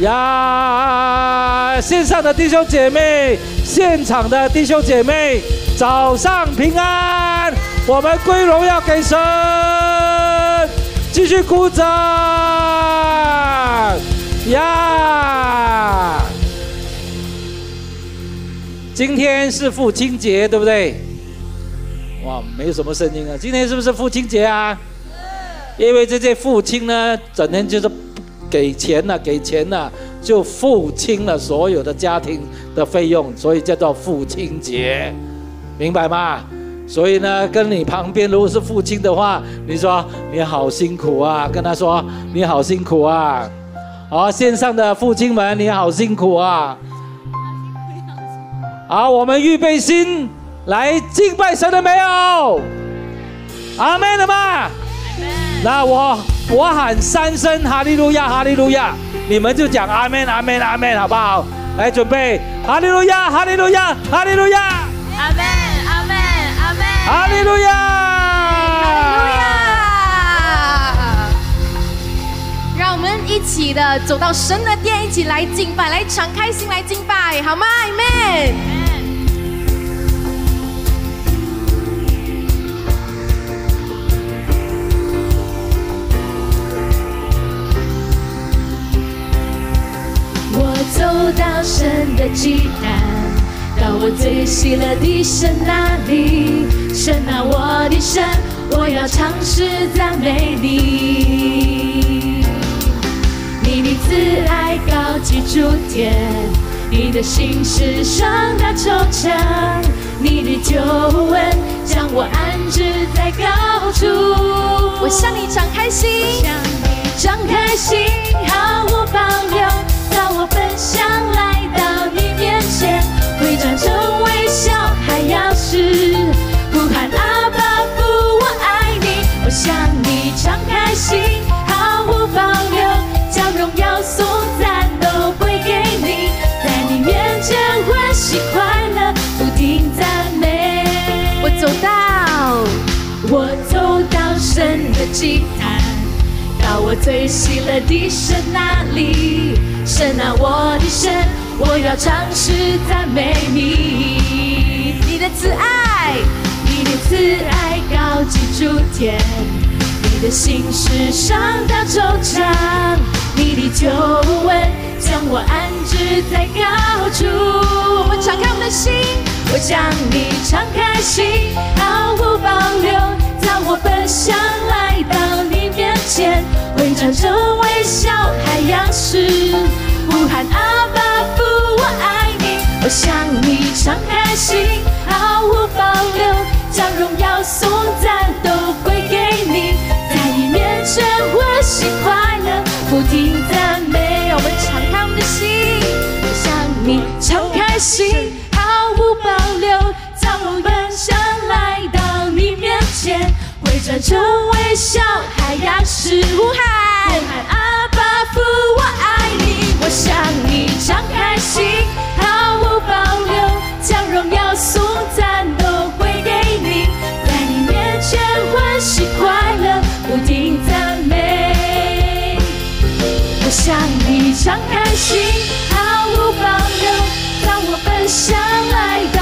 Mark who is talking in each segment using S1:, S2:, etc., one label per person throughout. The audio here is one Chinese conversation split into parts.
S1: 呀，线上的弟兄姐妹，现场的弟兄姐妹，早上平安！我们归荣耀给神，继续鼓掌呀！今天是父亲节，对不对？哇，没有什么声音啊！今天是不是父亲节啊？因为这些父亲呢，整天就是给钱了，给钱了，就付清了所有的家庭的费用，所以叫做父亲节，明白吗？所以呢，跟你旁边如果是父亲的话，你说你好辛苦啊，跟他说你好辛苦啊。好，线上的父亲们，你好辛苦啊。好，我们预备心来敬拜神了没有？阿妹了吗？那我我喊三声哈利路亚哈利路亚，你们就讲阿门阿门阿门，好不好？来准备哈利路亚哈利路亚哈利路亚，
S2: 阿门阿门阿门，
S1: 哈利路亚
S2: 哈利路亚！让我们一起的走到神的殿，一起来敬拜，来敞开心来敬拜，好吗？阿门。
S3: 走到神的祭坛，到我最喜乐的神那里，神啊，我的神，我要尝试赞美你。你的慈爱高举诸天，你的心事上大惆怅，你的救恩将我安置在高处。
S2: 我向你敞开心，
S3: 向你张开心，毫无保留。我奔向来到你面前，会转成微笑，还要是呼喊阿爸父，我爱你。我向你敞开心，毫无保留，将荣耀颂赞都归给你。在你面前欢喜快乐，不停赞美。
S2: 我走到，
S3: 我走到神的祭坛，到我最喜乐的神那里。神啊，我的神，我要尝试赞美你。
S2: 你的慈爱，
S3: 你的慈爱高举诸天，你的心事上大惆怅，你的救恩将我安置在高处。
S2: 我们敞开我们的心，
S3: 我将你敞开心，心，毫无保留，将荣耀颂赞都归给你，在你面前欢喜快乐，不停赞美。
S2: 我们敞开我们的心，
S3: 我向你敞开心，毫无保留，将我奔向来到你面前，会转成微笑，海洋是呼喊，呼喊阿爸父，我爱你。我向你敞开心，毫无保留，将荣耀颂赞都会给你，在你面前欢喜快乐，不停赞美。我向你敞开心，毫无保留，当我奔向爱的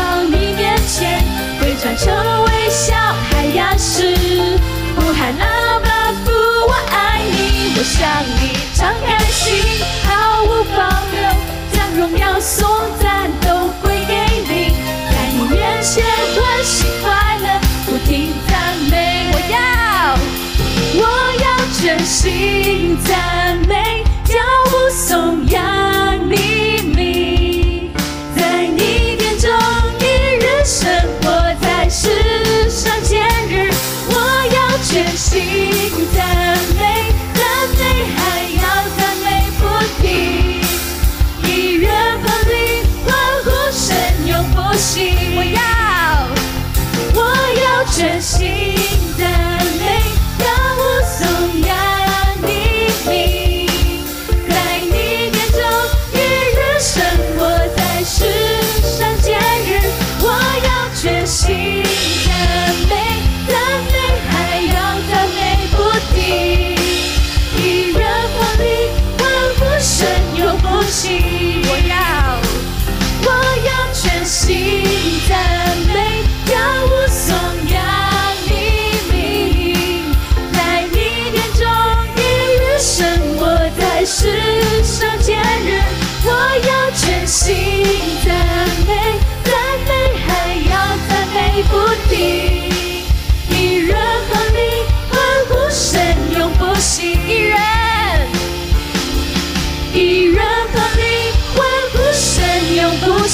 S3: 心赞美，脚步颂扬。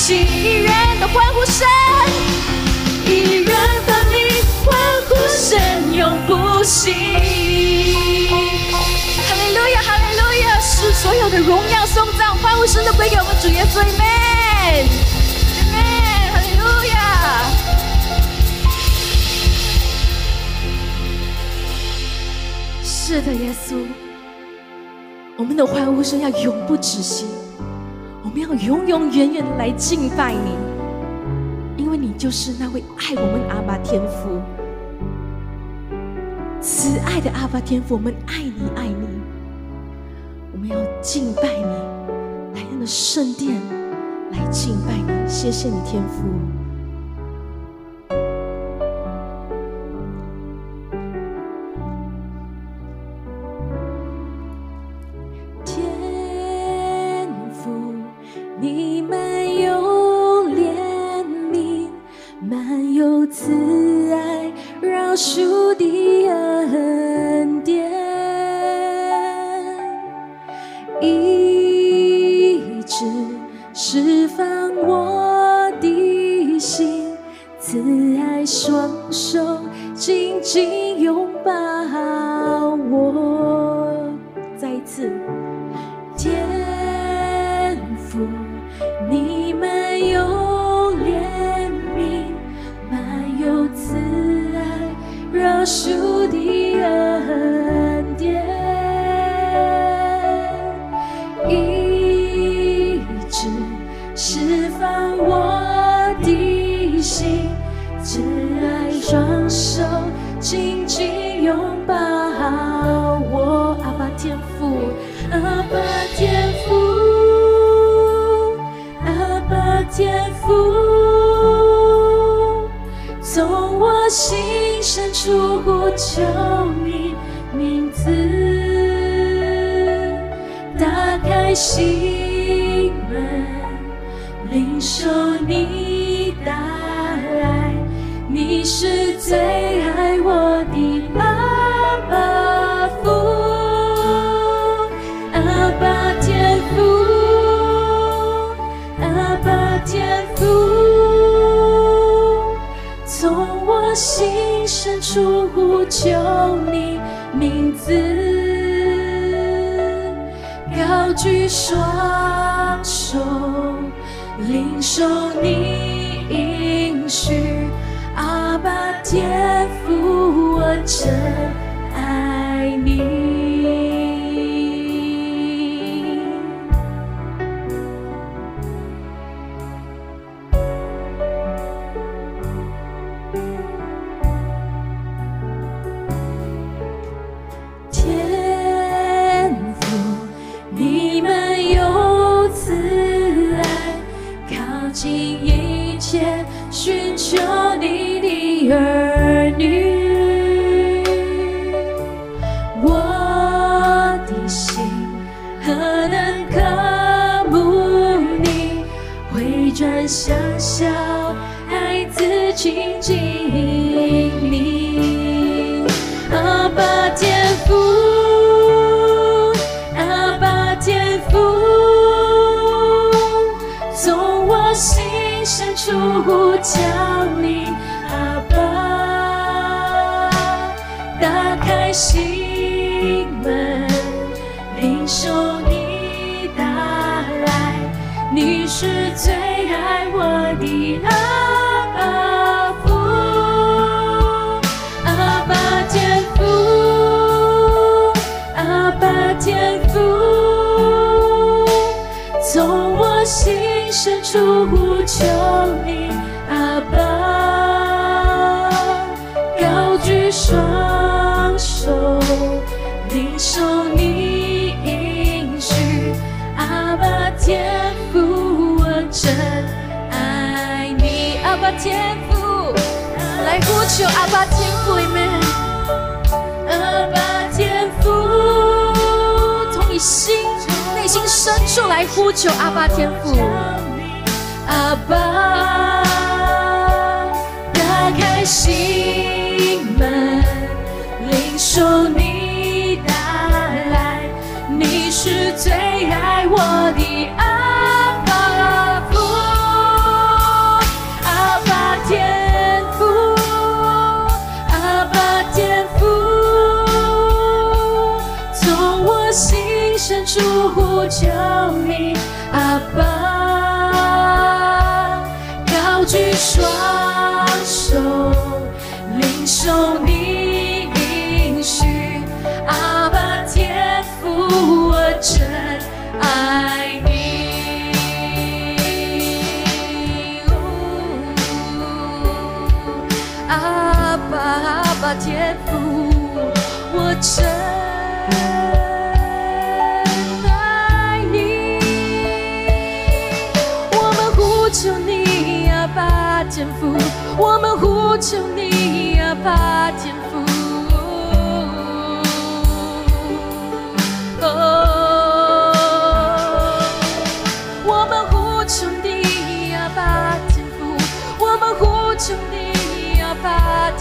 S3: 起，一然的欢呼声，
S2: 一然和你欢呼声永不息。
S3: 哈利路亚，哈利路亚，是所有的荣耀送葬，欢呼声都归给我们主耶稣。姐妹，姐妹，哈利路亚。是的，耶稣，我们的欢呼声要永不止息。要永永远远的来敬拜你，因为你就是那位爱我们阿爸天父，慈爱的阿爸天父，我们爱你爱你，我们要敬拜你，来到的圣殿来敬拜你，谢谢你天父。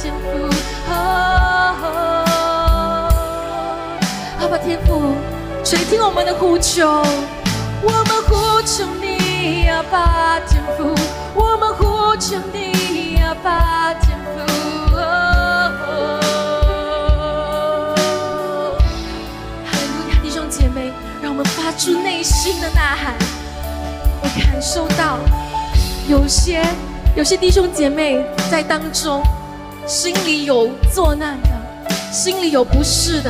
S2: 天父。
S3: 哦，阿爸天父，
S2: 垂听我们的呼求。
S3: 我们呼求你，阿爸天父，我们呼求你，阿爸天父。
S2: 哈利路亚，弟兄姐妹，让我们发出内心的呐喊。我感受到有些有些弟兄姐妹在当中，心里有作难的，心里有不适的，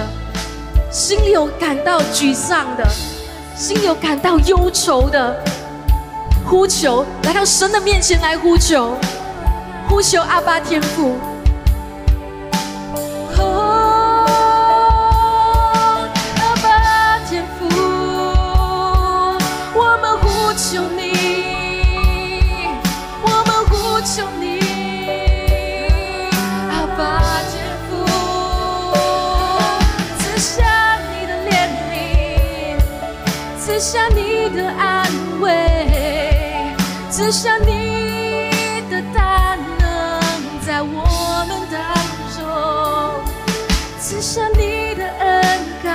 S2: 心里有感到沮丧的，心里有感到忧愁的，呼求来到神的面前来呼求，呼求阿巴天父。
S3: 下你的安慰，赐下你的大能，在我们当中。赐下你的恩膏，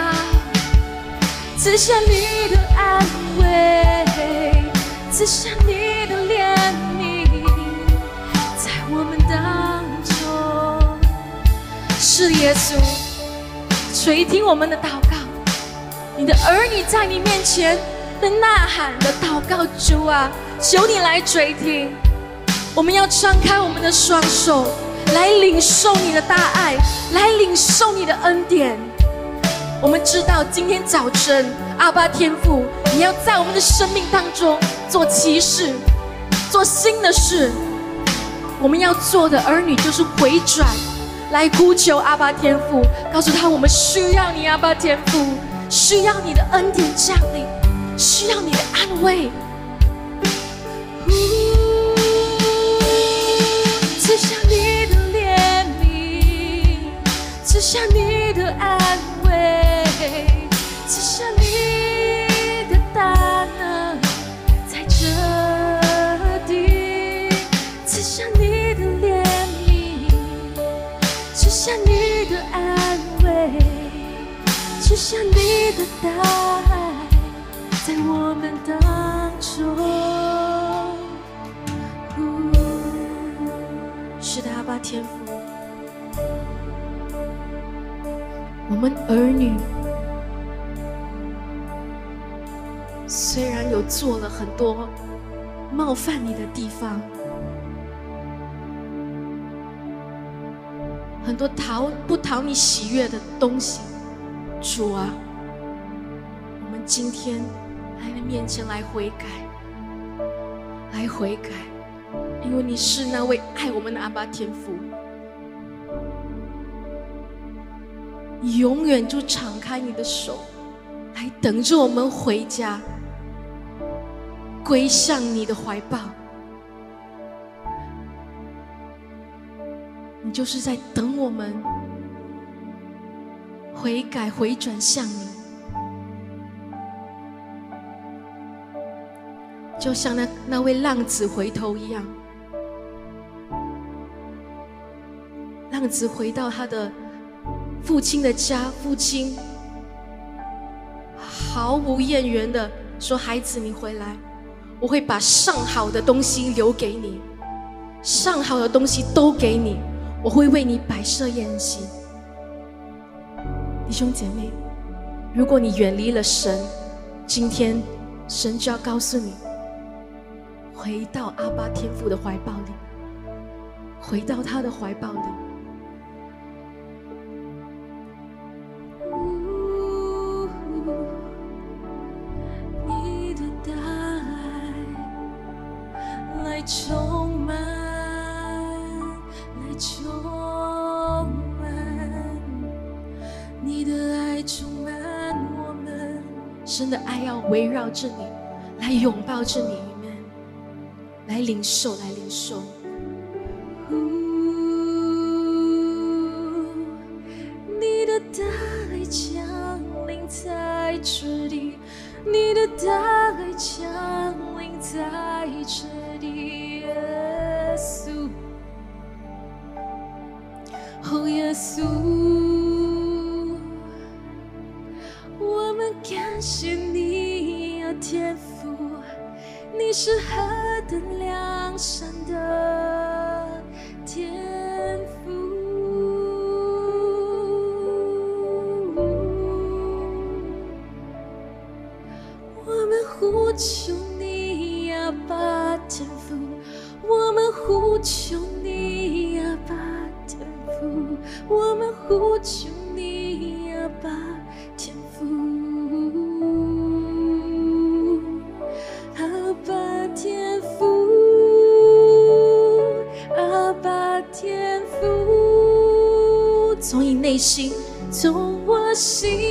S3: 赐下你的安慰，赐下你的怜悯，在我们当中。
S2: 是耶稣，垂听我们的祷告。你的儿女在你面前的呐喊的祷告，主啊，求你来垂听。我们要张开我们的双手，来领受你的大爱，来领受你的恩典。我们知道今天早晨，阿爸天父，你要在我们的生命当中做奇事，做新的事。我们要做的儿女就是回转，来呼求阿爸天父，告诉他我们需要你，阿爸天父，需要你的恩典降临，需要你的安慰。
S3: 赐下你的怜悯，赐下你的安慰，大爱，在我们当中。
S2: 是的，阿爸天父，我们儿女虽然有做了很多冒犯你的地方，很多讨不讨你喜悦的东西，主啊，今天来你面前来悔改来悔改因为你是那位爱我们的阿巴天父。你永远就敞开你的手来等着我们回家归向你的怀抱。你就是在等我们悔改回转向你。就像那那位浪子回头一样。浪子回到他的父亲的家父亲毫无怨言的说孩子你回来我会把上好的东西留给你上好的东西都给你我会为你摆设宴席。弟兄姐妹如果你远离了神今天神就要告诉你回到阿爸天父的怀抱里，回到他的怀抱里。
S3: 你的大爱来充满，来充满，你的爱充满我们。
S2: 真的爱要围绕着你，来拥抱着你。来领受来领受。
S3: 阿爸，天赋！阿爸，天赋！阿爸，天赋！从你内心，从我心。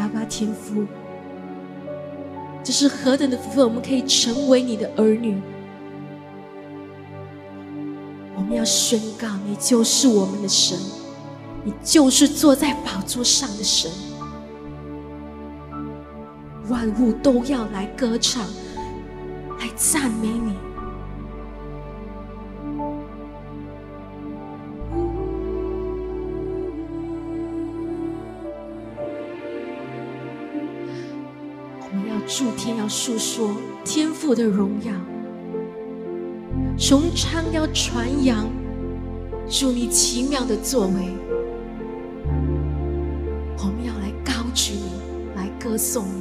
S3: 阿爸天父，
S2: 这是何等的福分，我们可以成为你的儿女。我们要宣告，你就是我们的神，你就是坐在宝座上的神。万物都要来歌唱，来赞美你。我们要祝天，要诉说天父的荣耀。穹苍要传扬，主你奇妙的作为，我们要来高举你，来歌颂你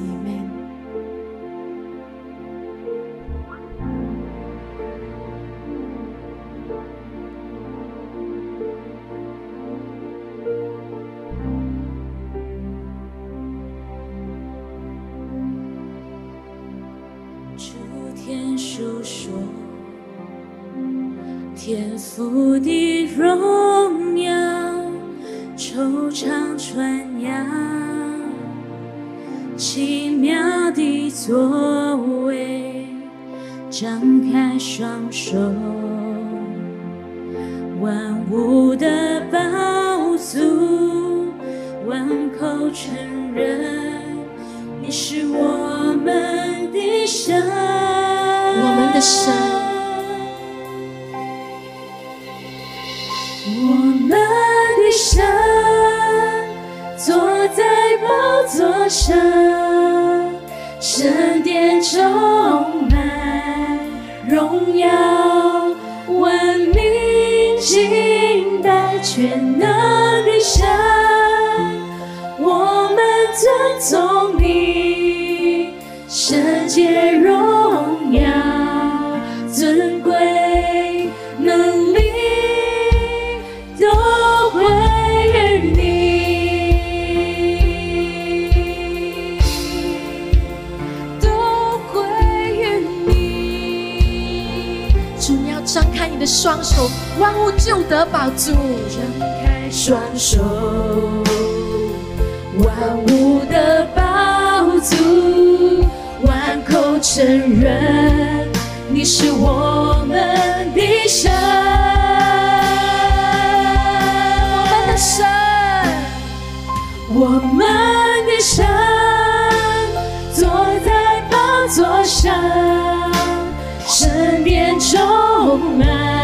S3: 充满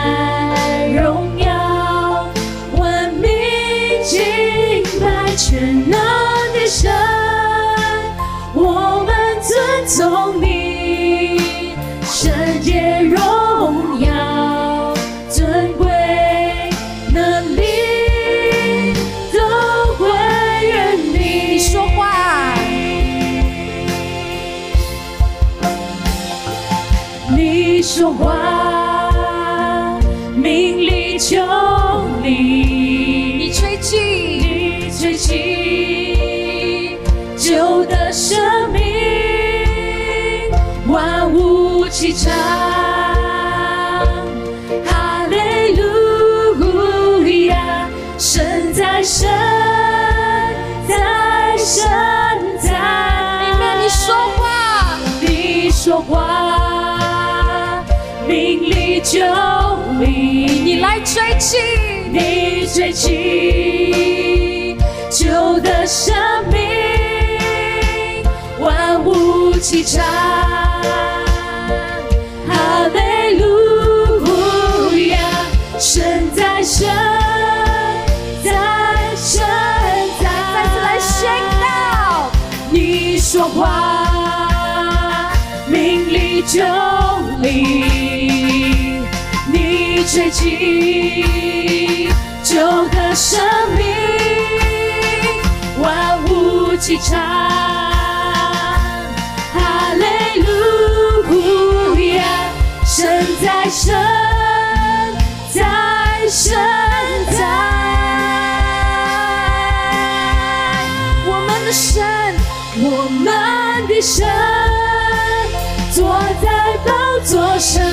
S3: 你
S2: 来吹气，
S3: 你吹起旧的生命，万物齐唱，哈利路亚，神在神，在神在，
S2: 再次来宣告，
S3: 你说话，命里就理，你吹起旧的生命，万物齐唱，哈利路亚，神在神，在神在。我们的神，我们的神坐在宝座上，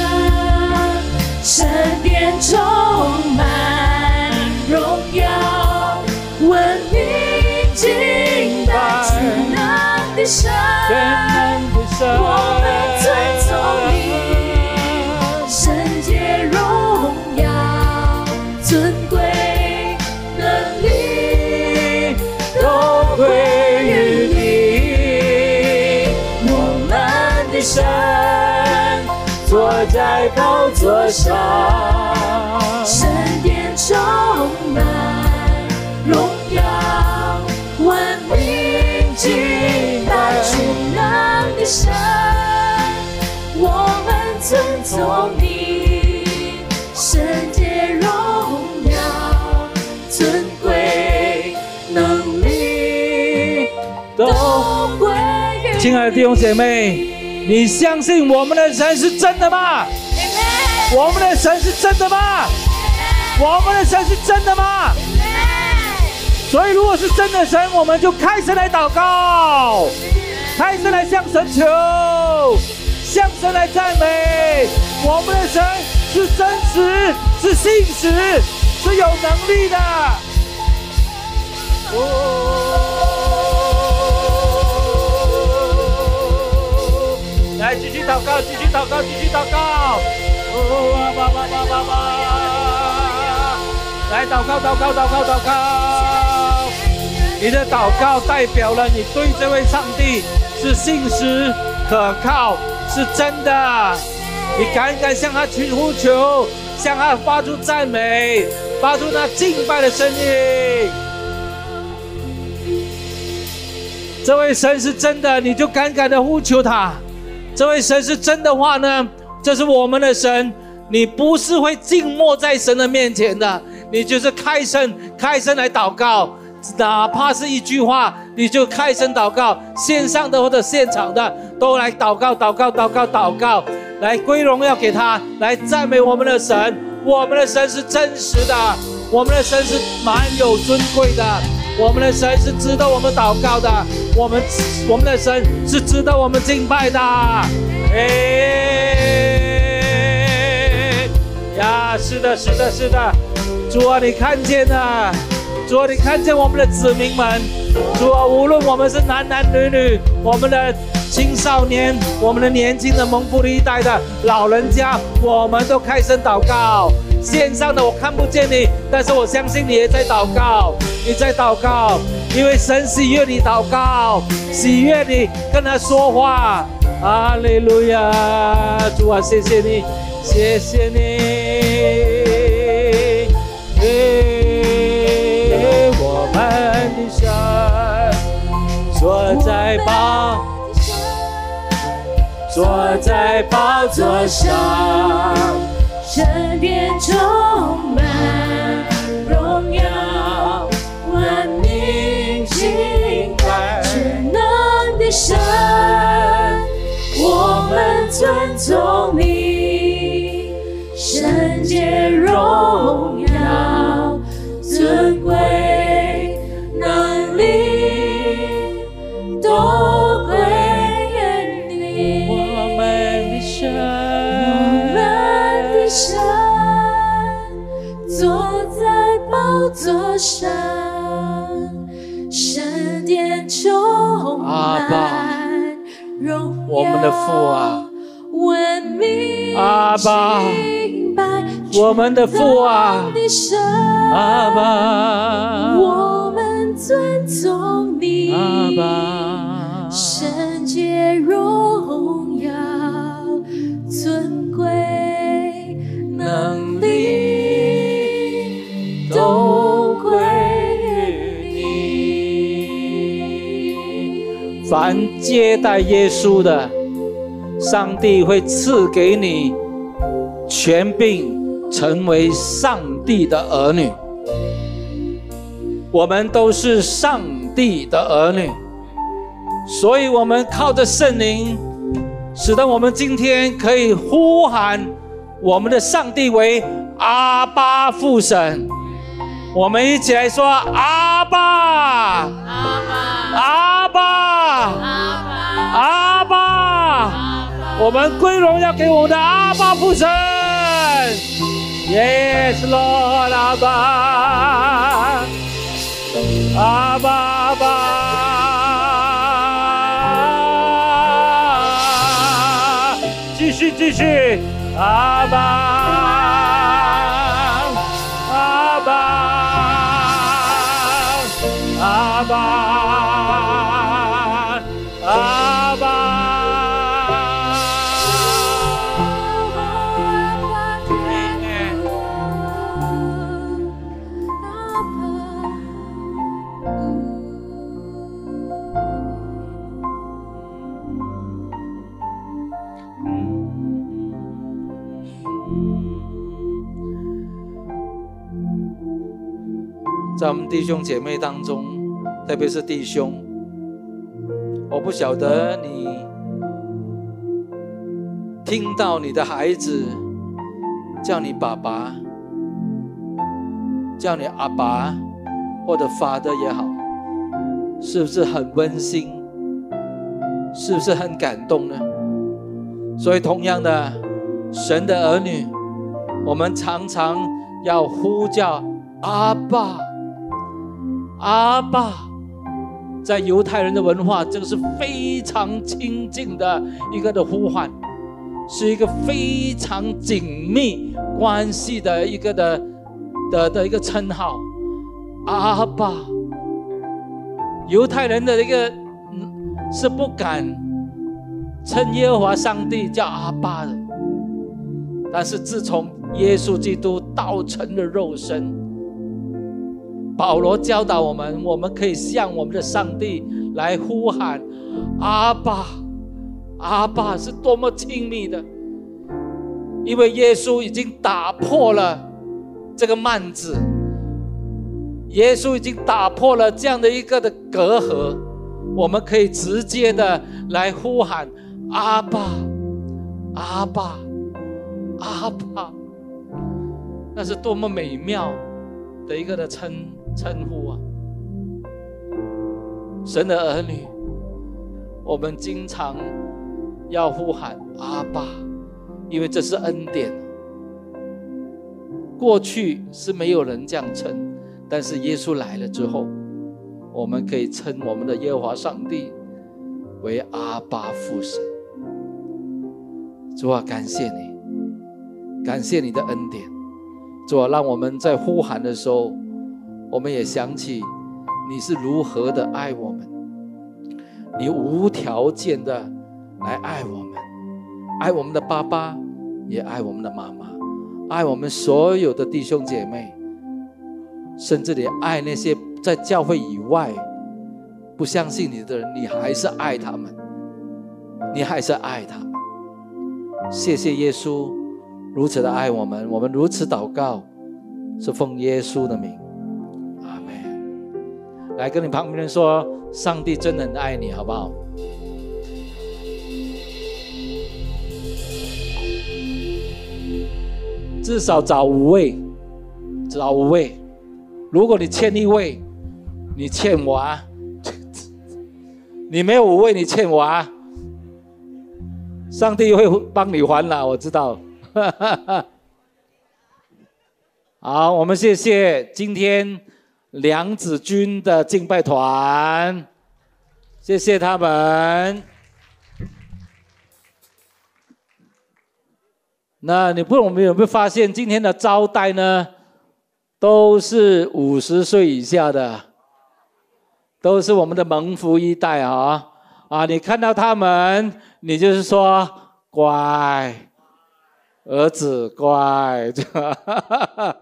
S3: 神，我们尊崇你，圣洁荣耀尊贵的力，
S1: 都归于你。
S3: 我们的
S1: 神坐在宝座上，
S3: 神殿充满荣耀万民敬仰。的神，我们尊重你，圣洁荣耀，尊贵能力都归于你。
S1: 亲爱的弟兄姐妹，你相信我们的神是真的吗？我们的神是真的吗？我们的神是真的吗？所以，如果是真的神，我们就开始来祷告，开始来向神求，向神来赞美。我们的神是真实，是信实，是有能力的。哦，来继续祷告，继续祷告，继续祷告。哦，啊吧吧吧吧吧，来祷告，祷告，祷告，祷告。你的祷告代表了你对这位上帝是信实、可靠、是真的。你敢敢向他去呼求，向他发出赞美，发出那敬拜的声音。这位神是真的，你就敢敢的呼求他。这位神是真的话呢，这是我们的神。你不是会静默在神的面前的，你就是开声、开声来祷告，哪怕是一句话，你就开声祷告。线上的或者现场的都来祷告、祷告、祷告、祷告，来归荣耀给他，来赞美我们的神。我们的神是真实的，我们的神是蛮有尊贵的。我们的神是知道我们祷告的，我们我们的神是知道我们敬拜的。哎呀，是的，是的，是的，主啊，你看见了，主啊，你看见我们的子民们，主啊，无论我们是男男女女，我们的青少年，我们的年轻的蒙福的一代的老人家，我们都开声祷告。线上的我看不见你，但是我相信你也在祷告，你在祷告，因为神喜悦你祷告，喜悦你跟他说话。哈利路亚，主啊，谢谢你，谢谢你。坐在宝，坐在宝座上。
S3: 身边充满荣耀，万民敬拜全能的神，我们尊崇你，圣洁荣耀，尊贵都归于你。
S1: 我们的神，
S3: 我们的神坐在宝座上，神殿充
S1: 阿爸
S3: 满荣耀。
S1: 我们的父啊，
S3: 万民
S1: 阿爸我们的父啊
S3: 全能的神，
S1: 阿爸，
S3: 我们尊重你，
S1: 阿爸，
S3: 圣洁荣耀，尊贵能力都归于你。
S1: 凡接待耶稣的，上帝会赐给你权柄，成为上帝的儿女。我们都是上帝的儿女，所以我们靠着圣灵，使得我们今天可以呼喊我们的上帝为阿巴父神。我们一起来说阿爸，阿爸，阿爸，我们归荣耀给我们的阿爸父神。Yes Lord，阿爸，阿爸，阿爸，继续继续，阿爸，阿爸，阿爸。在我们弟兄姐妹当中，特别是弟兄，我不晓得你听到你的孩子叫你爸爸，叫你阿爸，或者发的也好，是不是很温馨？是不是很感动呢？所以，同样的，神的儿女，我们常常要呼叫阿爸。阿爸，在犹太人的文化，这个是非常亲近的一个的呼唤，是一个非常紧密关系的一个的的的一个称号。阿爸，犹太人的一个是不敢称耶和华上帝叫阿爸的，但是自从耶稣基督道成了肉身。保罗教导我们，我们可以向我们的上帝来呼喊：“阿爸，阿爸！”是多么亲密的，因为耶稣已经打破了这个幔子，耶稣已经打破了这样的一个的隔阂，我们可以直接的来呼喊：“阿爸，阿爸，阿爸！”那是多么美妙的一个的称。称呼啊，神的儿女，我们经常要呼喊阿爸，因为这是恩典。过去是没有人这样称，但是耶稣来了之后，我们可以称我们的耶和华上帝为阿爸父神。主啊，感谢你，感谢你的恩典。主啊，让我们在呼喊的时候。我们也想起你是如何的爱我们，你无条件的来爱我们，爱我们的爸爸，也爱我们的妈妈，爱我们所有的弟兄姐妹，甚至你爱那些在教会以外不相信你的人，你还是爱他们，你还是爱他们。谢谢耶稣如此的爱我们，我们如此祷告，是奉耶稣的名。来跟你旁边人说，上帝真的很爱你，好不好？至少找五位，找五位。如果你欠一位，你欠我啊！你没有五位，你欠我啊！上帝会帮你还了，我知道。好，我们谢谢今天。梁子军的敬拜团，谢谢他们。那你不，我们有没有发现今天的招待呢？都是五十岁以下的，都是我们的蒙福一代啊！啊，你看到他们，你就是说乖，儿子乖。哈哈哈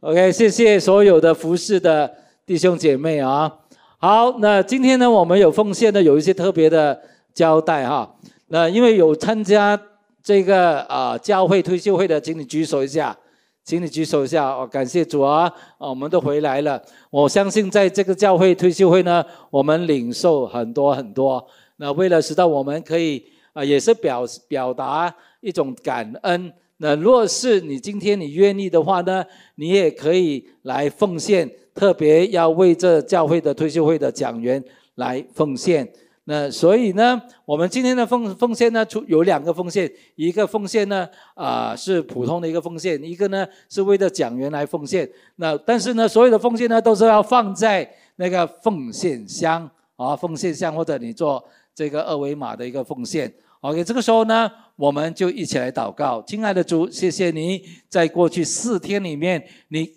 S1: OK，谢谢所有的服侍的弟兄姐妹啊。好，那今天呢，我们有奉献的有一些特别的交代哈。那因为有参加这个啊教会退休会的，请你举手一下，请你举手一下哦。感谢主啊，我们都回来了。我相信在这个教会退休会呢，我们领受很多很多。那为了使到我们可以啊，也是表表达一种感恩。那若是你今天你愿意的话呢，你也可以来奉献，特别要为这教会的退休会的讲员来奉献。那所以呢，我们今天的奉奉献呢，出有两个奉献，一个奉献呢，啊是普通的一个奉献，一个呢是为了讲员来奉献。那但是呢，所有的奉献呢，都是要放在那个奉献箱啊，奉献箱或者你做这个二维码的一个奉献。OK，这个时候呢，我们就一起来祷告。亲爱的主，谢谢你在过去四天里面，你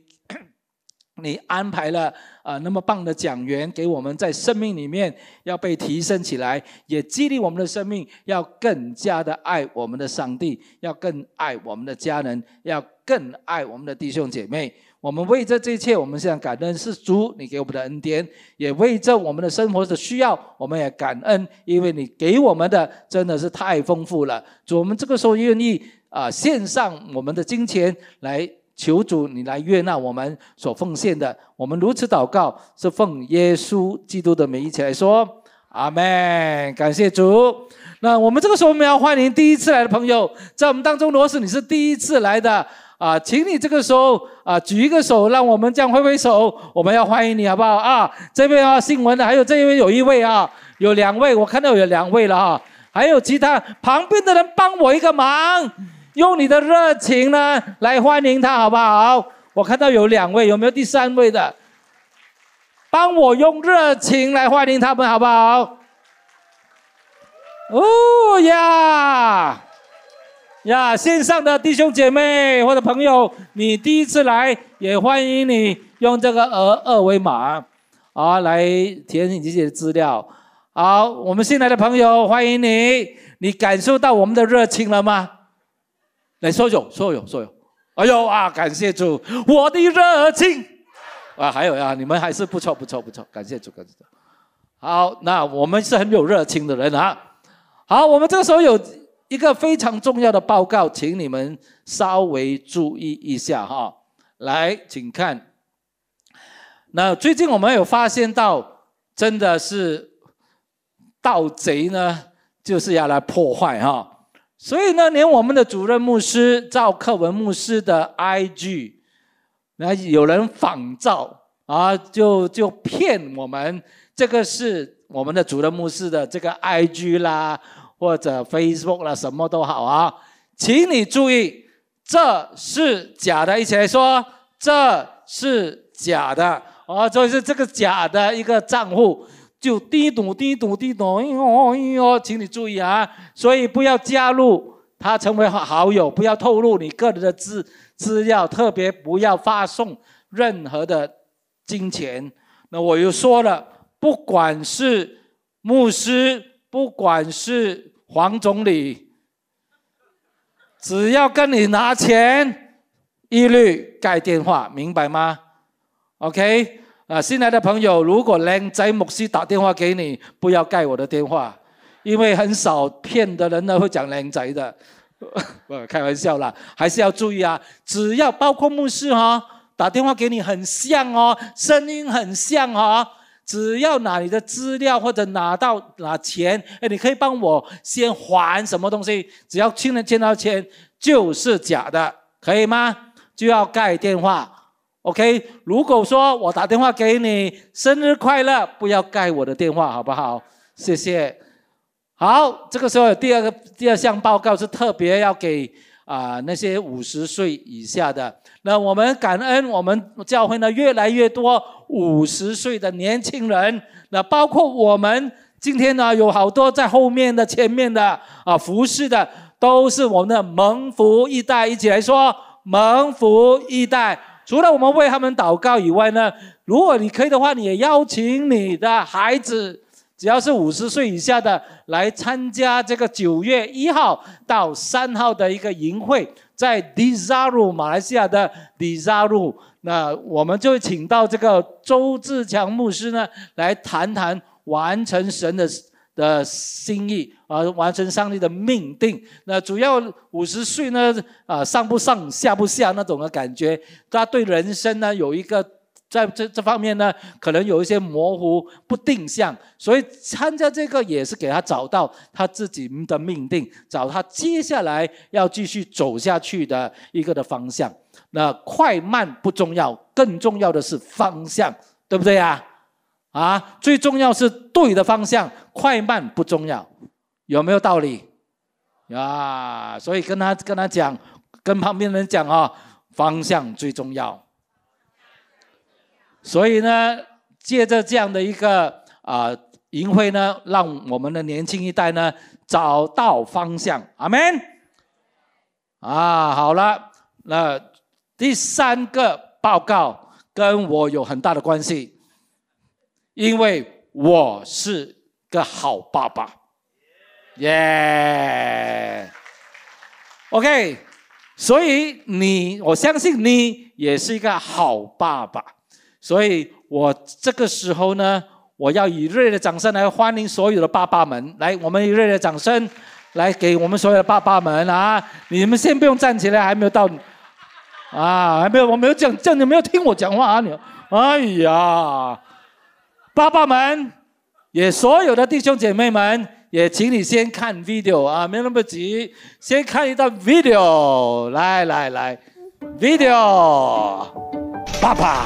S1: 你安排了啊那么棒的讲员给我们，在生命里面要被提升起来，也激励我们的生命要更加的爱我们的上帝，要更爱我们的家人，要更爱我们的弟兄姐妹。我们为这这一切，我们现在感恩是主你给我们的恩典，也为这我们的生活的需要，我们也感恩，因为你给我们的真的是太丰富了。主，我们这个时候愿意啊献上我们的金钱来求主你来悦纳我们所奉献的。我们如此祷告，是奉耶稣基督的名，一起来说阿门。感谢主。那我们这个时候我们要欢迎第一次来的朋友，在我们当中，如果是你是第一次来的啊，请你这个时候啊举一个手，让我们这样挥挥手，我们要欢迎你，好不好啊？这边啊，新闻的，还有这一位有一位啊，有两位，我看到有两位了哈。还有其他旁边的人帮我一个忙，用你的热情呢来欢迎他，好不好？我看到有两位，有没有第三位的？帮我用热情来欢迎他们，好不好？哦呀呀！线上的弟兄姐妹或者朋友，你第一次来，也欢迎你用这个二二维码啊来填你这些资料。好，我们新来的朋友，欢迎你！你感受到我们的热情了吗？来，说有，说有，说有。哎呦啊，感谢主，我的热情啊！还有呀，你们还是不错，不错，不错，感谢主，感谢主。好，那我们是很有热情的人啊。好，我们这个时候有一个非常重要的报告，请你们稍微注意一下哈。来，请看。那最近我们有发现到，真的是。盗贼呢，就是要来破坏哈，所以呢，连我们的主任牧师赵克文牧师的 IG，那有人仿造啊，就就骗我们，这个是我们的主任牧师的这个 IG 啦，或者 Facebook 啦，什么都好啊，请你注意，这是假的，一起来说，这是假的啊，这是这个假的一个账户。就滴咚滴咚滴咚，哎呦哎呦，请你注意啊！所以不要加入他成为好友，不要透露你个人的资资料，特别不要发送任何的金钱。那我又说了，不管是牧师，不管是黄总理，只要跟你拿钱，一律盖电话，明白吗？OK。啊，新来的朋友，如果靓仔牧师打电话给你，不要盖我的电话，因为很少骗的人呢会讲靓仔的，不开玩笑啦，还是要注意啊。只要包括牧师哈，打电话给你很像哦，声音很像哦，只要拿你的资料或者拿到拿钱，哎，你可以帮我先还什么东西，只要亲人见到钱就是假的，可以吗？就要盖电话。OK，如果说我打电话给你，生日快乐，不要盖我的电话，好不好？谢谢。好，这个时候第二个第二项报告是特别要给啊那些五十岁以下的。那我们感恩我们教会呢越来越多五十岁的年轻人，那包括我们今天呢有好多在后面的、前面的啊服侍的，都是我们的蒙福一代，一起来说蒙福一代。除了我们为他们祷告以外呢，如果你可以的话，你也邀请你的孩子，只要是五十岁以下的，来参加这个九月一号到三号的一个营会，在迪萨鲁马来西亚的迪萨鲁那我们就请到这个周志强牧师呢，来谈谈完成神的。的心意啊，完成上帝的命定。那主要五十岁呢，啊，上不上下不下那种的感觉，他对人生呢有一个在这这方面呢，可能有一些模糊不定向，所以参加这个也是给他找到他自己的命定，找他接下来要继续走下去的一个的方向。那快慢不重要，更重要的是方向，对不对呀？啊，最重要是对的方向，快慢不重要，有没有道理？啊，所以跟他跟他讲，跟旁边人讲啊，方向最重要。所以呢，借着这样的一个啊营会呢，让我们的年轻一代呢找到方向。阿门。啊，好了，那第三个报告跟我有很大的关系。因为我是个好爸爸，耶，OK，所以你，我相信你也是一个好爸爸，所以我这个时候呢，我要以热烈的掌声来欢迎所有的爸爸们，来，我们以热烈的掌声来给我们所有的爸爸们啊！你们先不用站起来，还没有到啊，还没有，我没有讲，叫你没有听我讲话啊你。哎呀，爸爸们，也所有的弟兄姐妹们，也请你先看 video 啊，没那么急，先看一段 video，来来来，video，爸爸，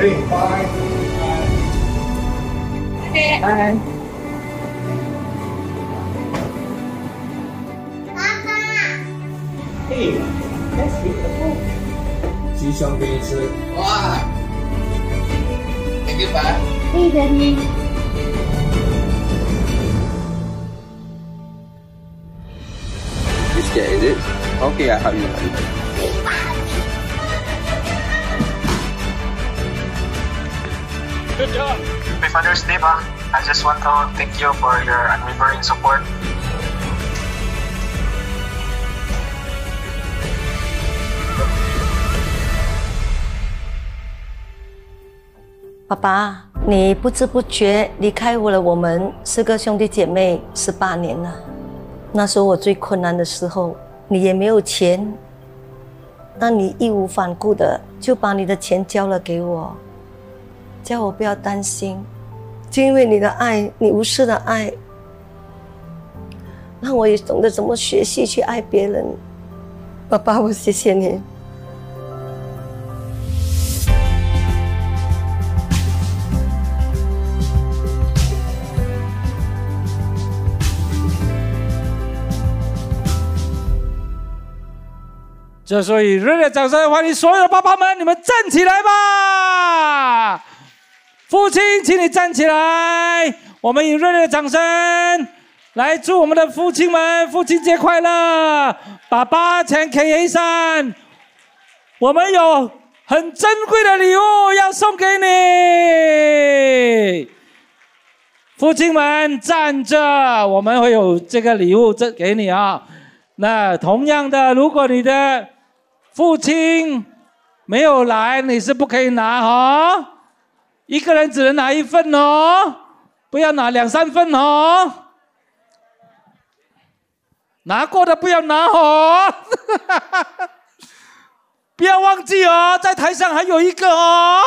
S1: 哎，
S4: 嘿，拜。
S5: 爸爸，
S4: 嘿，鸡胸给你吃。哇，Thank you, bye.
S3: Hey
S6: Daddy，You scared, is it? Okay, I'll help you. help you.
S7: Happy Father's Day, Ma. I just want to thank you for your unwavering support.
S8: 爸爸，你不知不觉离开我了，我们四个兄弟姐妹十八年了。那时候我最困难的时候，你也没有钱，但你义无反顾的就把你的钱交了给我，叫我不要担心，就因为你的爱，你无私的爱，让我也懂得怎么学习去爱别人。爸爸，我谢谢你。
S1: 这所以热烈掌声欢迎所有的爸爸们，你们站起来吧！父亲，请你站起来，我们以热烈的掌声来祝我们的父亲们父亲节快乐！爸爸，请企起身，我们有很珍贵的礼物要送给你。父亲们站着，我们会有这个礼物这给你啊。那同样的，如果你的父亲没有来，你是不可以拿哦，一个人只能拿一份哦，不要拿两三份哦。拿过的不要拿哦，不要忘记哦，在台上还有一个哦。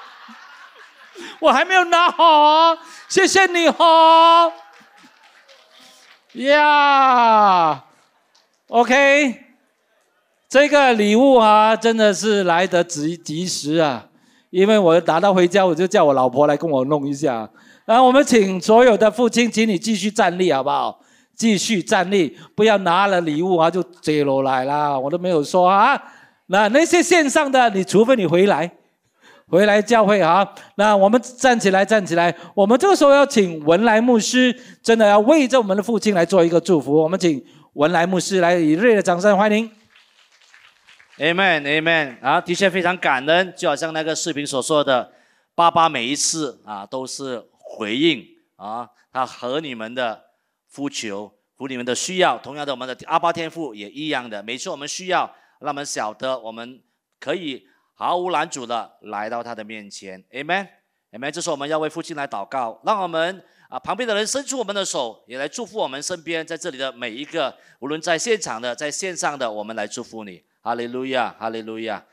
S1: 我还没有拿好哦，谢谢你哦。呀、OK，这个礼物啊，真的是来得及及时啊！因为我拿到回家，我就叫我老婆来跟我弄一下。然后我们请所有的父亲，请你继续站立好不好？继续站立，不要拿了礼物啊就接落来啦，我都没有说啊。那那些线上的，你除非你回来。回来教会啊！那我们站起来，站起来。我们这个时候要请文莱牧师，真的要为着我们的父亲来做一个祝福。我们请文莱牧师来以热烈的掌声欢迎。
S9: Amen，Amen 啊，的确非常感恩，就好像那个视频所说的，爸爸每一次啊都是回应啊，他和你们的呼求，和你们的需要，同样的，我们的阿爸天父也一样的，每次我们需要，让我们晓得我们可以毫无拦阻的来到他的面前，Amen，Amen。这时候我们要为父亲来祷告，让我们啊旁边的人伸出我们的手，也来祝福我们身边在这里的每一个，无论在现场的，在线上的，我们来祝福你。哈利路亚，哈利路亚！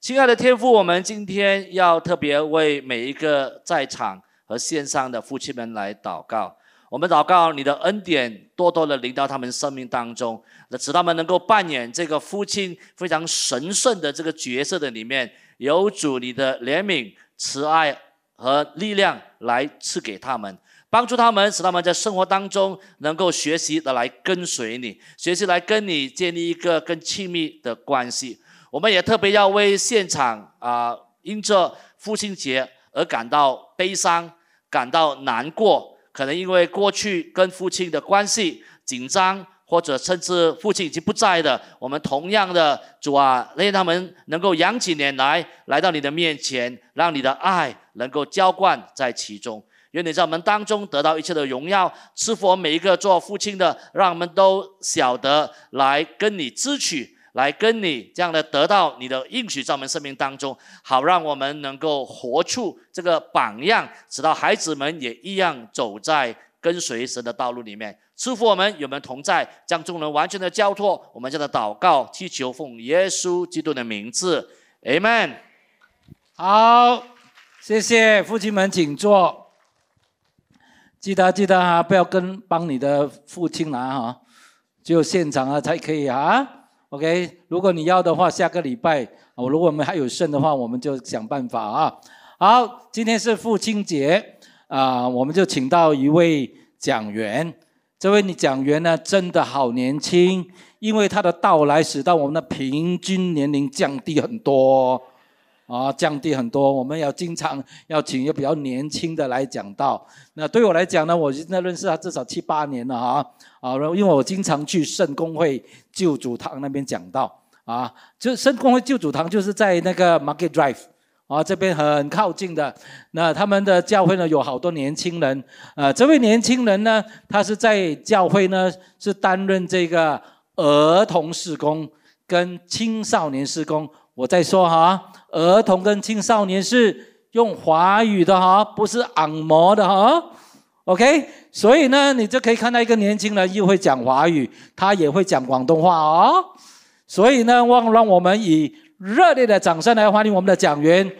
S9: 亲爱的天父，我们今天要特别为每一个在场和线上的父亲们来祷告。我们祷告你的恩典多多的临到他们生命当中，使他们能够扮演这个父亲非常神圣的这个角色的里面，有主你的怜悯、慈爱和力量来赐给他们。帮助他们，使他们在生活当中能够学习的来跟随你，学习来跟你建立一个更亲密的关系。我们也特别要为现场啊、因着父亲节而感到悲伤、感到难过，可能因为过去跟父亲的关系紧张，或者甚至父亲已经不在的，我们同样的主啊，让他们能够扬起脸来，来到你的面前，让你的爱能够浇灌在其中。愿你在我们当中得到一切的荣耀，赐福我每一个做父亲的，让我们都晓得来跟你支取，来跟你这样的得到你的应许在我们生命当中，好让我们能够活出这个榜样，直到孩子们也一样走在跟随神的道路里面。祝福我们与我们同在，将众人完全的交托。我们这样的祷告，祈求奉耶稣基督的名字，Amen。
S1: 好，谢谢父亲们，请坐。记得记得哈，不要跟帮你的父亲拿哈，只有现场啊才可以啊。OK，如果你要的话，下个礼拜，我如果我们还有剩的话，我们就想办法啊。好，今天是父亲节啊，我们就请到一位讲员。这位你讲员呢，真的好年轻，因为他的到来使到我们的平均年龄降低很多，啊，降低很多。我们要经常要请一个比较年轻的来讲道。那对我来讲呢，我现在认识他至少七八年了哈啊，啊，因为我经常去圣公会旧主堂那边讲道啊，就圣公会旧主堂就是在那个 Market Drive。啊，这边很靠近的，那他们的教会呢有好多年轻人，呃，这位年轻人呢，他是在教会呢是担任这个儿童事工跟青少年事工。我再说哈，儿童跟青少年是用华语的哈，不是昂摩的哈，OK。所以呢，你就可以看到一个年轻人又会讲华语，他也会讲广东话哦。所以呢，望让我们以。热烈的掌声来欢迎我们的讲员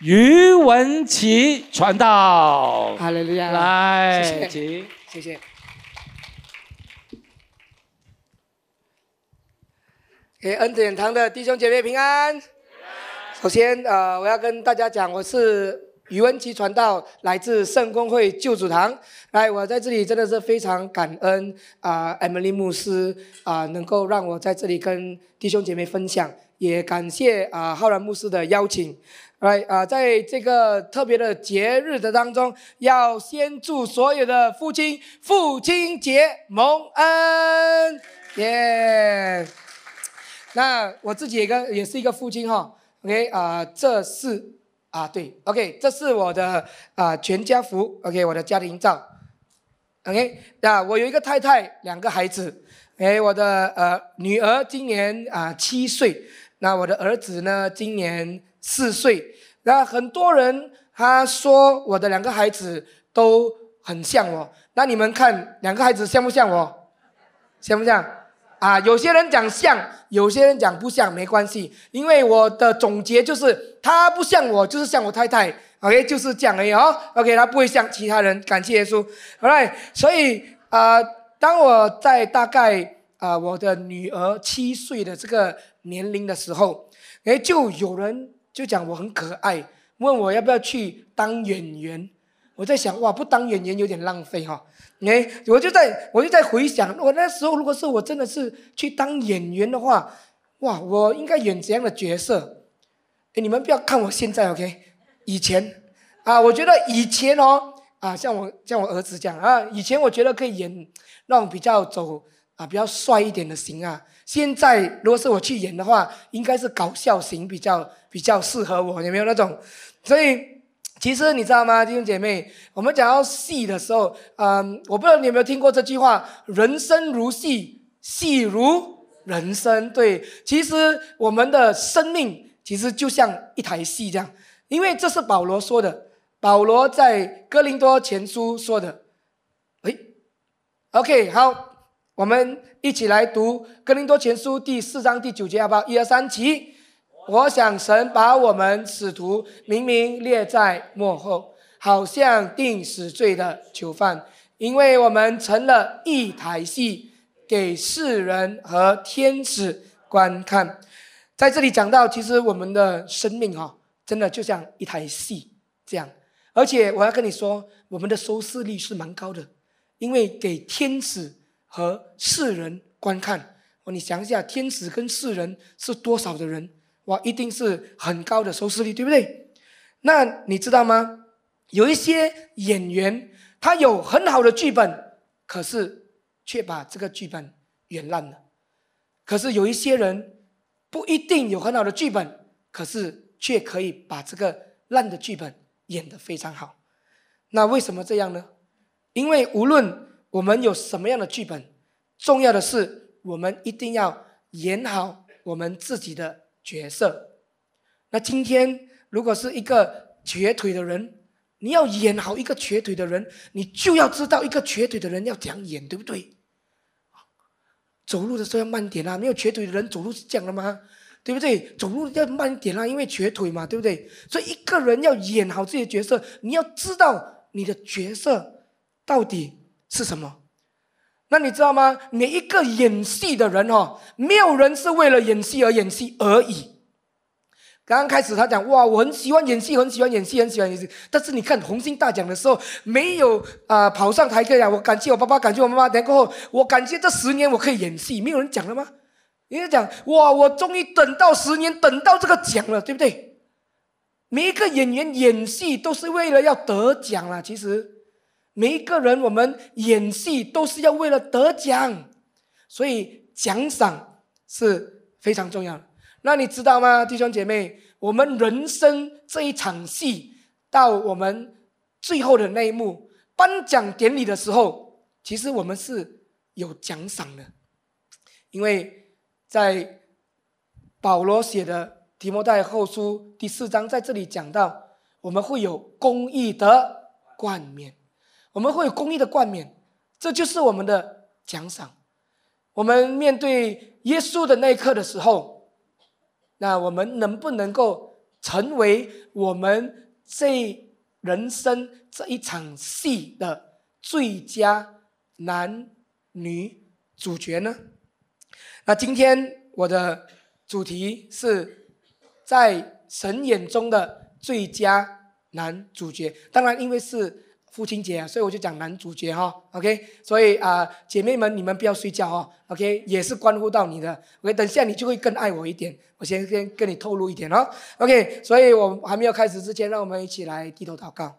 S1: 于文琪传道。
S10: 好嘞，
S1: 来，
S10: 谢谢，谢谢。给恩典堂的弟兄姐妹平安。首先，呃，我要跟大家讲，我是宇文琪传道，来自圣公会救主堂。来，我在这里真的是非常感恩啊，Emily 牧师啊，能够让我在这里跟弟兄姐妹分享。也感谢啊浩然牧师的邀请，来啊，在这个特别的节日的当中，要先祝所有的父亲父亲节蒙恩，耶！那我自己也跟也是一个父亲哈，OK 啊，这是啊对，OK，这是我的啊全家福，OK，我的家庭照，OK，那我有一个太太，两个孩子，OK，我的呃女儿今年啊七岁。那我的儿子呢？今年四岁。那很多人他说我的两个孩子都很像我。那你们看两个孩子像不像我？像不像？啊，有些人讲像，有些人讲不像，没关系。因为我的总结就是，他不像我，就是像我太太。OK，就是这样而已哦。OK，他不会像其他人。感谢耶稣。好嘞。所以啊，当我在大概啊我的女儿七岁的这个。年龄的时候，哎，就有人就讲我很可爱，问我要不要去当演员。我在想，哇，不当演员有点浪费哈。哎，我就在我就在回想，我那时候如果是我真的是去当演员的话，哇，我应该演怎样的角色？哎，你们不要看我现在，OK？以前啊，我觉得以前哦，啊，像我像我儿子讲啊，以前我觉得可以演那种比较走啊比较帅一点的型啊。现在如果是我去演的话，应该是搞笑型比较比较适合我，有没有那种？所以其实你知道吗，弟兄姐妹，我们讲到戏的时候，嗯，我不知道你有没有听过这句话：“人生如戏，戏如人生。”对，其实我们的生命其实就像一台戏这样，因为这是保罗说的，保罗在哥林多前书说的。哎，OK，好。我们一起来读《哥林多前书》第四章第九节，好不好？一二三，起！我想神把我们使徒明明列在幕后，好像定死罪的囚犯，因为我们成了一台戏，给世人和天使观看。在这里讲到，其实我们的生命哈，真的就像一台戏这样。而且我要跟你说，我们的收视率是蛮高的，因为给天使。和世人观看哦，你想一下，天使跟世人是多少的人？哇，一定是很高的收视率，对不对？那你知道吗？有一些演员，他有很好的剧本，可是却把这个剧本演烂了。可是有一些人不一定有很好的剧本，可是却可以把这个烂的剧本演得非常好。那为什么这样呢？因为无论我们有什么样的剧本，重要的是我们一定要演好我们自己的角色。那今天如果是一个瘸腿的人，你要演好一个瘸腿的人，你就要知道一个瘸腿的人要怎样演，对不对？走路的时候要慢点啊，没有瘸腿的人走路是这样的吗？对不对？走路要慢点啊，因为瘸腿嘛，对不对？所以一个人要演好自己的角色，你要知道你的角色到底是什么。那你知道吗？每一个演戏的人哦，没有人是为了演戏而演戏而已。刚刚开始他讲哇，我很喜欢演戏，很喜欢演戏，很喜欢演戏。但是你看红星大奖的时候，没有啊跑上台讲我感谢我爸爸，感谢我妈妈。然后我感谢这十年我可以演戏，没有人讲了吗？人家讲哇，我终于等到十年，等到这个奖了，对不对？每一个演员演戏都是为了要得奖了。其实每一个人我们演戏都是要为了得奖，所以奖赏是非常重要的。那你知道吗，弟兄姐妹？我们人生这一场戏，到我们最后的那一幕颁奖典礼的时候，其实我们是有奖赏的，因为在保罗写的提摩太后书第四章，在这里讲到，我们会有公义的冠冕，我们会有公义的冠冕，这就是我们的奖赏。我们面对耶稣的那一刻的时候。那我们能不能够成为我们这人生这一场戏的最佳男女主角呢？那今天我的主题是在神眼中的最佳男主角。当然，因为是。父亲节啊，所以我就讲男主角哈，OK，所以啊，姐妹们你们不要睡觉哦，OK，也是关乎到你的，OK，等下你就会更爱我一点，我先先跟你透露一点哦，OK，所以我还没有开始之前，让我们一起来低头祷告。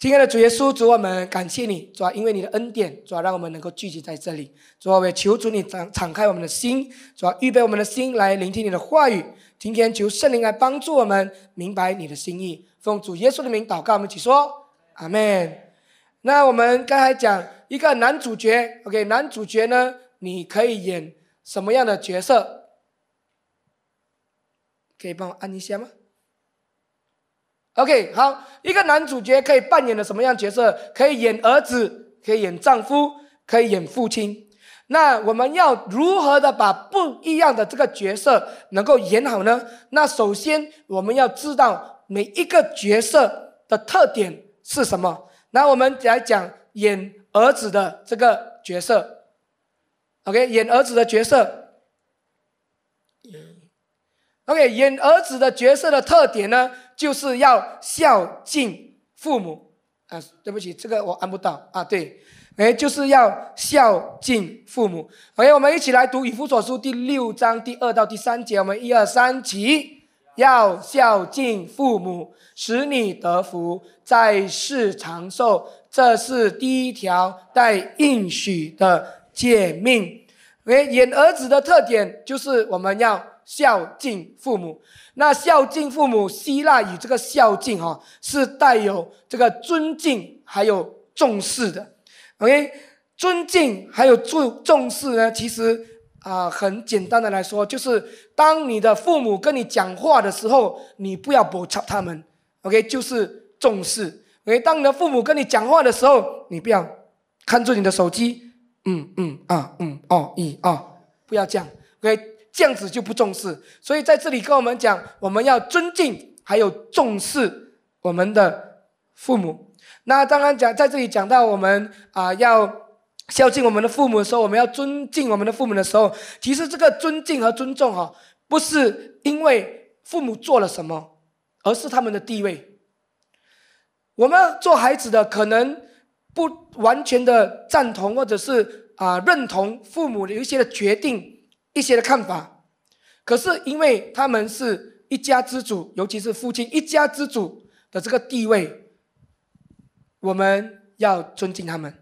S10: 亲爱的主耶稣，主我们感谢你，主要因为你的恩典，主要让我们能够聚集在这里，主要我求主你敞敞开我们的心，主要预备我们的心来聆听你的话语。今天求圣灵来帮助我们明白你的心意，奉主耶稣的名祷告，我们一起说。阿门。那我们刚才讲一个男主角，OK，男主角呢，你可以演什么样的角色？可以帮我按一下吗？OK，好，一个男主角可以扮演的什么样角色？可以演儿子，可以演丈夫，可以演父亲。那我们要如何的把不一样的这个角色能够演好呢？那首先我们要知道每一个角色的特点。是什么？那我们来讲演儿子的这个角色，OK，演儿子的角色，OK，演儿子的角色的特点呢，就是要孝敬父母啊。对不起，这个我按不到啊。对，哎，就是要孝敬父母。OK，我们一起来读以弗所书第六章第二到第三节，我们一二三起。要孝敬父母，使你得福，在世长寿。这是第一条带应许的诫命。为演儿子的特点就是我们要孝敬父母。那孝敬父母，希腊语这个孝敬哈，是带有这个尊敬还有重视的。OK，尊敬还有重重视呢，其实。啊，很简单的来说，就是当你的父母跟你讲话的时候，你不要驳斥他们，OK，就是重视。OK，当你的父母跟你讲话的时候，你不要看住你的手机，嗯嗯啊嗯哦一啊，不要这样，OK，这样子就不重视。所以在这里跟我们讲，我们要尊敬还有重视我们的父母。那刚刚讲在这里讲到我们啊要。孝敬我们的父母的时候，我们要尊敬我们的父母的时候，其实这个尊敬和尊重哈，不是因为父母做了什么，而是他们的地位。我们做孩子的可能不完全的赞同，或者是啊认同父母的一些的决定、一些的看法，可是因为他们是一家之主，尤其是父亲一家之主的这个地位，我们要尊敬他们。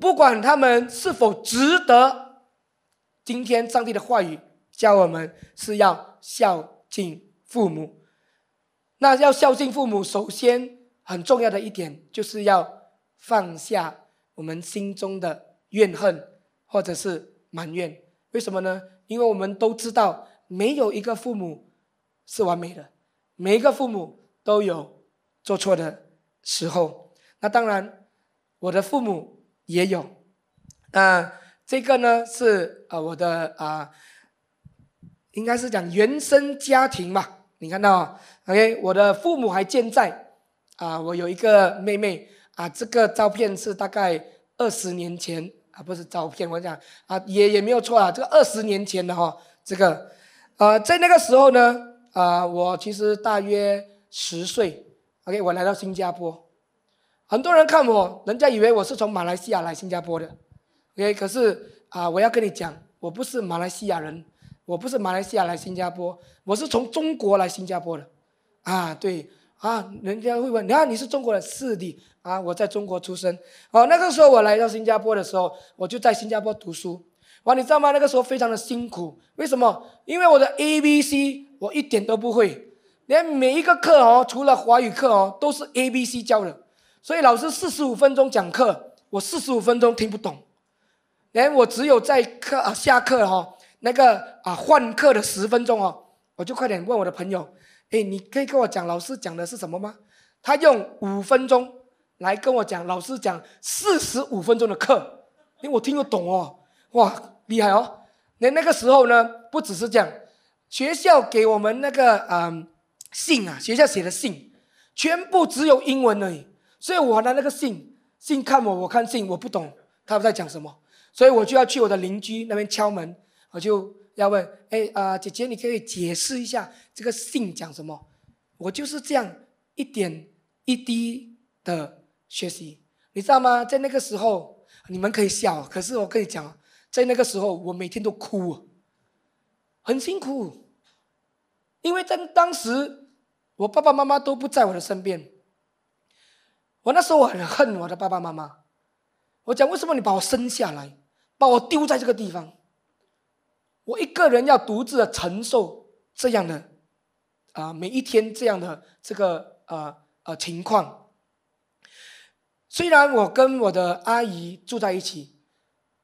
S10: 不管他们是否值得，今天上帝的话语教我们是要孝敬父母。那要孝敬父母，首先很重要的一点就是要放下我们心中的怨恨或者是埋怨。为什么呢？因为我们都知道，没有一个父母是完美的，每一个父母都有做错的时候。那当然，我的父母也有。那这个呢是啊我的啊，应该是讲原生家庭嘛。你看到，OK，我的父母还健在啊。我有一个妹妹啊，这个照片是大概二十年前啊，不是照片，我讲啊也也没有错啊，这个二十年前的哈，这个啊在那个时候呢啊，我其实大约十岁，OK，我来到新加坡。很多人看我，人家以为我是从马来西亚来新加坡的，OK？可是啊，我要跟你讲，我不是马来西亚人，我不是马来西亚来新加坡，我是从中国来新加坡的，啊，对，啊，人家会问，你看你是中国人，是的，啊，我在中国出生，哦，那个时候我来到新加坡的时候，我就在新加坡读书，哇，你知道吗？那个时候非常的辛苦，为什么？因为我的 A B C 我一点都不会，连每一个课哦，除了华语课哦，都是 A B C 教的。所以老师四十五分钟讲课，我四十五分钟听不懂，连我只有在课啊下课哈那个啊换课的十分钟哦，我就快点问我的朋友，哎，你可以跟我讲老师讲的是什么吗？他用五分钟来跟我讲老师讲四十五分钟的课，因为我听得懂哦，哇，厉害哦！那那个时候呢，不只是这样，学校给我们那个嗯信啊，学校写的信，全部只有英文而已。所以我拿那个信，信看我，我看信，我不懂他们在讲什么，所以我就要去我的邻居那边敲门，我就要问，哎啊，姐姐，你可以解释一下这个信讲什么？我就是这样一点一滴的学习，你知道吗？在那个时候，你们可以笑，可是我跟你讲，在那个时候，我每天都哭，很辛苦，因为在当时，我爸爸妈妈都不在我的身边。我那时候我很恨我的爸爸妈妈，我讲为什么你把我生下来，把我丢在这个地方，我一个人要独自的承受这样的啊每一天这样的这个呃呃情况。虽然我跟我的阿姨住在一起，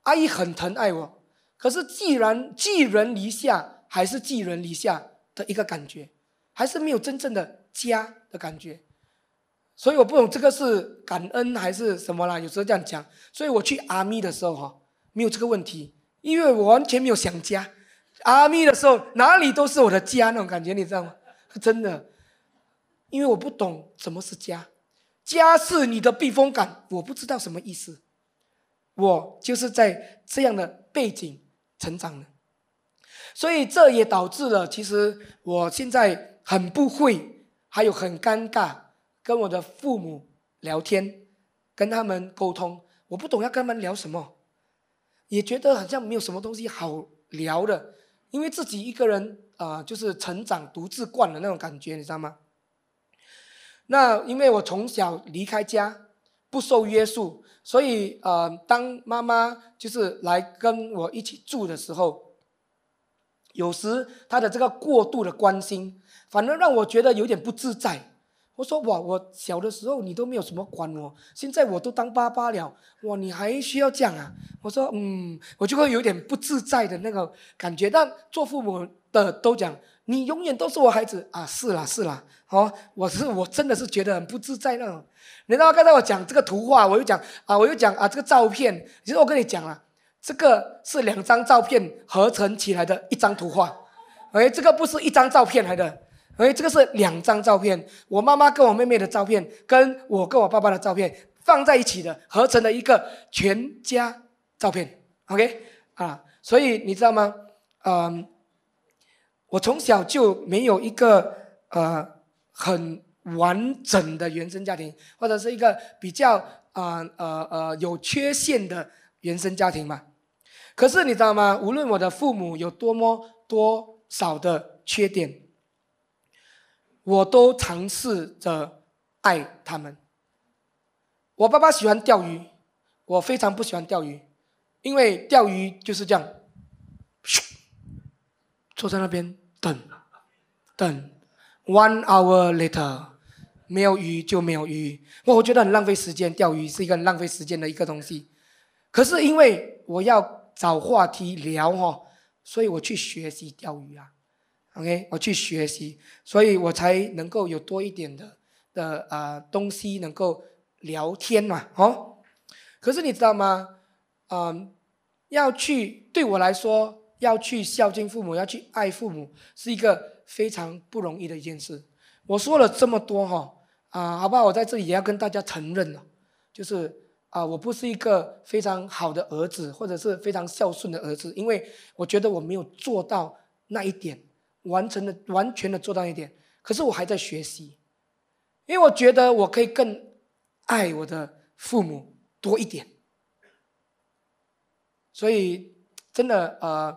S10: 阿姨很疼爱我，可是既然寄人篱下，还是寄人篱下的一个感觉，还是没有真正的家的感觉。所以我不懂这个是感恩还是什么啦？有时候这样讲。所以我去阿密的时候哈，没有这个问题，因为我完全没有想家。阿密的时候哪里都是我的家那种感觉，你知道吗？真的，因为我不懂什么是家，家是你的避风港，我不知道什么意思。我就是在这样的背景成长的，所以这也导致了，其实我现在很不会，还有很尴尬。跟我的父母聊天，跟他们沟通，我不懂要跟他们聊什么，也觉得好像没有什么东西好聊的，因为自己一个人啊，就是成长独自惯的那种感觉，你知道吗？那因为我从小离开家，不受约束，所以呃，当妈妈就是来跟我一起住的时候，有时她的这个过度的关心，反而让我觉得有点不自在。我说哇，我小的时候你都没有什么管我，现在我都当爸爸了，哇，你还需要这样啊？我说嗯，我就会有点不自在的那个感觉。但做父母的都讲，你永远都是我孩子啊，是啦是啦，哦，我是我真的是觉得很不自在那种。你知道刚才我讲这个图画，我又讲啊，我又讲啊，这个照片，其实我跟你讲了，这个是两张照片合成起来的一张图画，哎，这个不是一张照片来的。哎，这个是两张照片，我妈妈跟我妹妹的照片，跟我跟我爸爸的照片放在一起的，合成了一个全家照片。OK，啊，所以你知道吗？嗯，我从小就没有一个呃很完整的原生家庭，或者是一个比较啊呃呃有缺陷的原生家庭嘛。可是你知道吗？无论我的父母有多么多少的缺点。我都尝试着爱他们。我爸爸喜欢钓鱼，我非常不喜欢钓鱼，因为钓鱼就是这样，咻坐在那边等，等，one hour later，没有鱼就没有鱼，我觉得很浪费时间。钓鱼是一个很浪费时间的一个东西，可是因为我要找话题聊哈，所以我去学习钓鱼啊，OK，我去学习，所以我才能够有多一点的的啊东西能够聊天嘛，哦。可是你知道吗？嗯，要去对我来说，要去孝敬父母，要去爱父母，是一个非常不容易的一件事。我说了这么多哈，啊，好不好？我在这里也要跟大家承认了，就是啊，我不是一个非常好的儿子，或者是非常孝顺的儿子，因为我觉得我没有做到那一点，完成的完全的做到一点。可是我还在学习，因为我觉得我可以更爱我的父母。多一点，所以真的呃，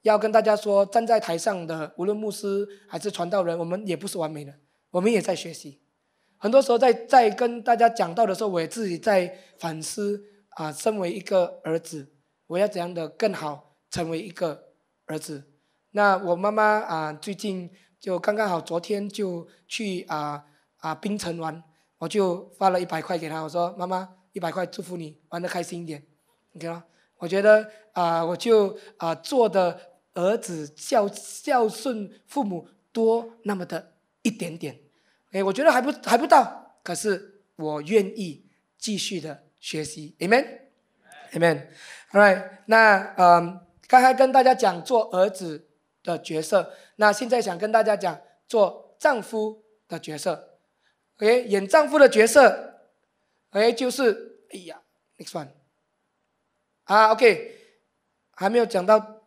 S10: 要跟大家说，站在台上的无论牧师还是传道人，我们也不是完美的，我们也在学习。很多时候在在跟大家讲到的时候，我也自己在反思啊，身为一个儿子，我要怎样的更好成为一个儿子。那我妈妈啊，最近就刚刚好，昨天就去啊啊槟城玩，我就发了一百块给她，我说妈妈。一百块，祝福你玩的开心一点，OK 吗？我觉得啊，我就啊做的儿子孝孝顺父母多那么的一点点，哎，我觉得还不还不到，可是我愿意继续的学习，Amen，Amen，All right，那嗯，刚才跟大家讲做儿子的角色，那现在想跟大家讲做丈夫的角色，OK，演丈夫的角色。哎，就是，哎呀，next one，啊，OK，还没有讲到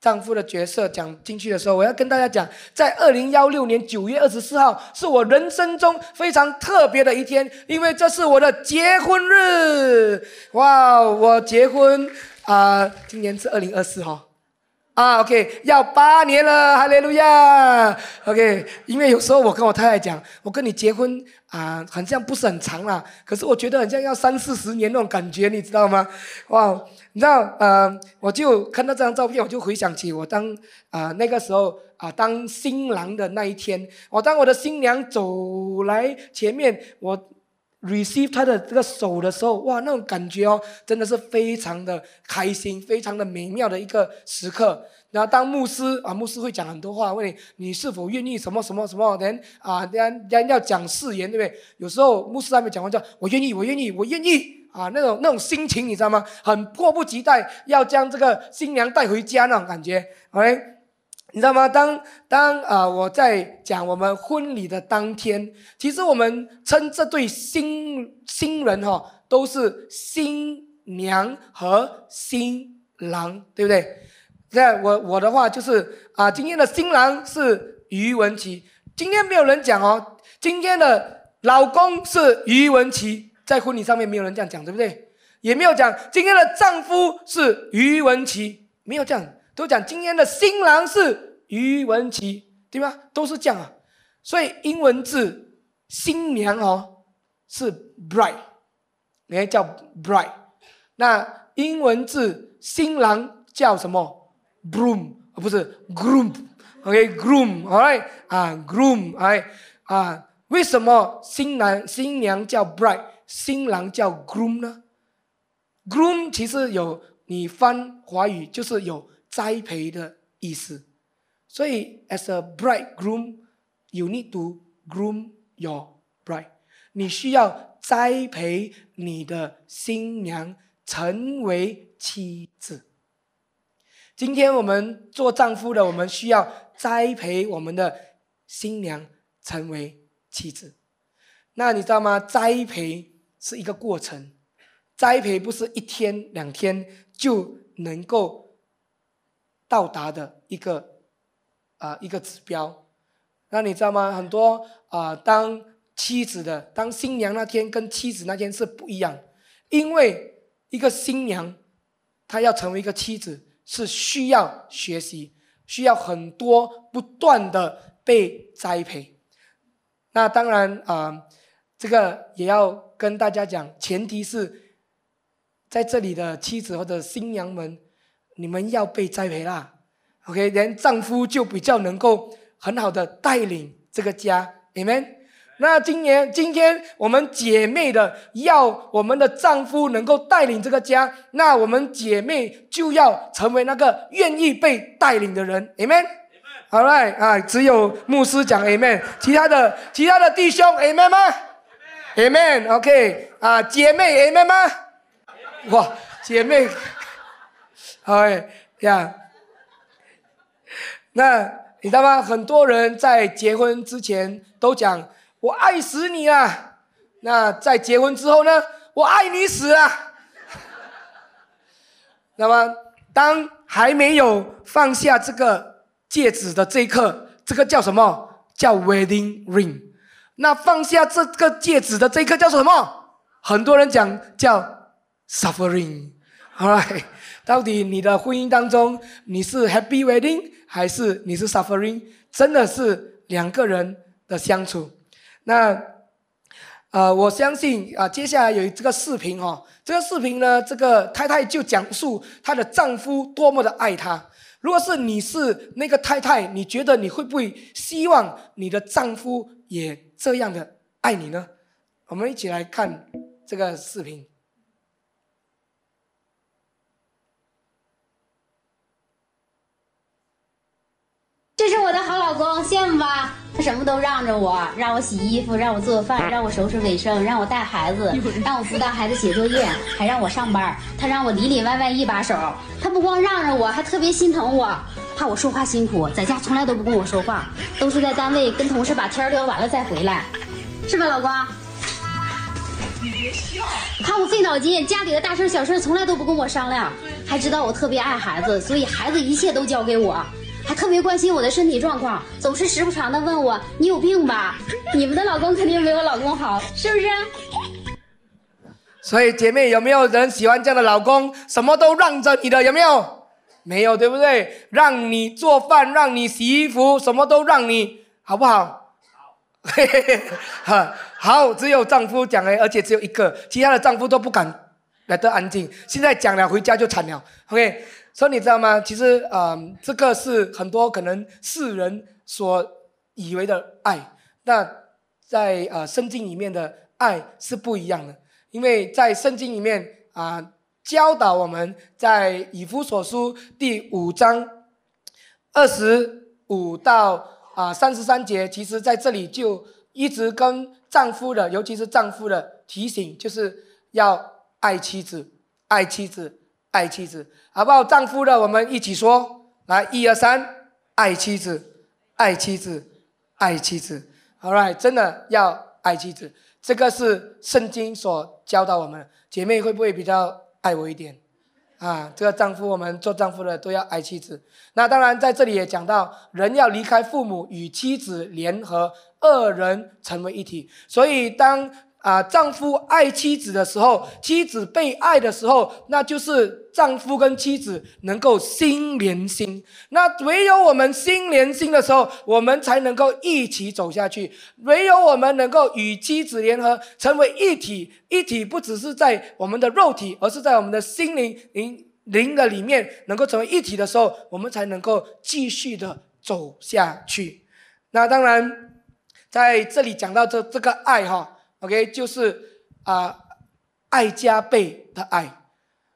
S10: 丈夫的角色讲进去的时候，我要跟大家讲，在二零幺六年九月二十四号是我人生中非常特别的一天，因为这是我的结婚日。哇，我结婚啊，今年是二零二四哈。啊，OK，要八年了，哈利路亚。OK，因为有时候我跟我太太讲，我跟你结婚啊，好像不是很长啦，可是我觉得好像要三四十年那种感觉，你知道吗？哇，你知道，呃，我就看到这张照片，我就回想起我当啊那个时候啊当新郎的那一天，我当我的新娘走来前面，我。Receive 他的这个手的时候，哇，那种感觉哦，真的是非常的开心，非常的美妙的一个时刻。然后当牧师啊，牧师会讲很多话，问你你是否愿意什么什么什么人啊，人人要讲誓言，对不对？有时候牧师还没讲完，叫我愿意，我愿意，我愿意啊，那种那种心情，你知道吗？很迫不及待要将这个新娘带回家那种感觉，OK。你知道吗？当当啊，我在讲我们婚礼的当天，其实我们称这对新新人哈，都是新娘和新郎，对不对？在我我的话就是啊，今天的新郎是于文琪，今天没有人讲哦，今天的老公是于文琪，在婚礼上面没有人这样讲，对不对？也没有讲今天的丈夫是于文琪，没有这样。都讲今天的新郎是于文琪，对吗？都是这样啊。所以英文字新娘哦是 bride，哎叫 bride。那英文字新郎叫什么？broom，不是 groom。OK，groom，alright 啊，groom，哎啊。为什么新郎新娘叫 bride，新郎叫 groom 呢？groom 其实有你翻华语就是有。栽培的意思，所以 as a bridegroom，you need to groom your bride。你需要栽培你的新娘成为妻子。今天我们做丈夫的，我们需要栽培我们的新娘成为妻子。那你知道吗？栽培是一个过程，栽培不是一天两天就能够。到达的一个啊一个指标，那你知道吗？很多啊当妻子的当新娘那天跟妻子那天是不一样，因为一个新娘她要成为一个妻子是需要学习，需要很多不断的被栽培。那当然啊，这个也要跟大家讲，前提是在这里的妻子或者新娘们，你们要被栽培啦。OK，连丈夫就比较能够很好的带领这个家，Amen。那今年今天我们姐妹的要我们的丈夫能够带领这个家，那我们姐妹就要成为那个愿意被带领的人，Amen。好嘞，啊，只有牧师讲 Amen，其他的其他的弟兄 Amen 吗？Amen，OK，啊，姐妹 Amen 吗？哇，姐妹，哎呀，那你知道吗？很多人在结婚之前都讲。我爱死你啊！那在结婚之后呢？我爱你死啊！那么，当还没有放下这个戒指的这一刻，这个叫什么？叫 wedding ring。那放下这个戒指的这一刻叫什么？很多人讲叫 suffering。好了，到底你的婚姻当中，你是 happy wedding 还是你是 suffering？真的是两个人的相处。那，呃，我相信啊，接下来有这个视频哈，这个视频呢，这个太太就讲述她的丈夫多么的爱她。如果是你是那个太太，你觉得你会不会希望你的丈夫也这样的爱你呢？我们一起来看这个视频。
S11: 这是我的好老公，羡慕吧？他什么都让着我，让我洗衣服，让我做饭，让我收拾卫生，让我带孩子，让我辅导孩子写作业，还让我上班。他让我里里外外一把手。他不光让着我，还特别心疼我，怕我说话辛苦，在家从来都不跟我说话，都是在单位跟同事把天聊完了再回来，是吧，老公？你别笑。看我费脑筋，家里的大事小事从来都不跟我商量，还知道我特别爱孩子，所以孩子一切都交给我。还特别关心我的身体状况，总是时不常的问我：“你有病吧？”你们的老公肯定没我老公好，是不是？
S10: 所以姐妹有没有人喜欢这样的老公？什么都让着你的有没有？没有对不对？让你做饭，让你洗衣服，什么都让你，好不好？好，好，只有丈夫讲哎，而且只有一个，其他的丈夫都不敢来得安静。现在讲了，回家就惨了。OK。所以你知道吗？其实，嗯，这个是很多可能世人所以为的爱，那在呃圣经里面的爱是不一样的。因为在圣经里面啊，教导我们在以弗所书第五章二十五到啊三十三节，其实在这里就一直跟丈夫的，尤其是丈夫的提醒，就是要爱妻子，爱妻子。爱妻子，好不好？丈夫的，我们一起说，来，一二三，爱妻子，爱妻子，爱妻子。好来，真的要爱妻子，这个是圣经所教导我们。姐妹会不会比较爱我一点？啊，这个丈夫，我们做丈夫的都要爱妻子。那当然，在这里也讲到，人要离开父母，与妻子联合，二人成为一体。所以当啊，丈夫爱妻子的时候，妻子被爱的时候，那就是丈夫跟妻子能够心连心。那唯有我们心连心的时候，我们才能够一起走下去。唯有我们能够与妻子联合，成为一体。一体不只是在我们的肉体，而是在我们的心灵灵灵的里面，能够成为一体的时候，我们才能够继续的走下去。那当然，在这里讲到这这个爱哈。OK，就是啊，爱加倍的爱，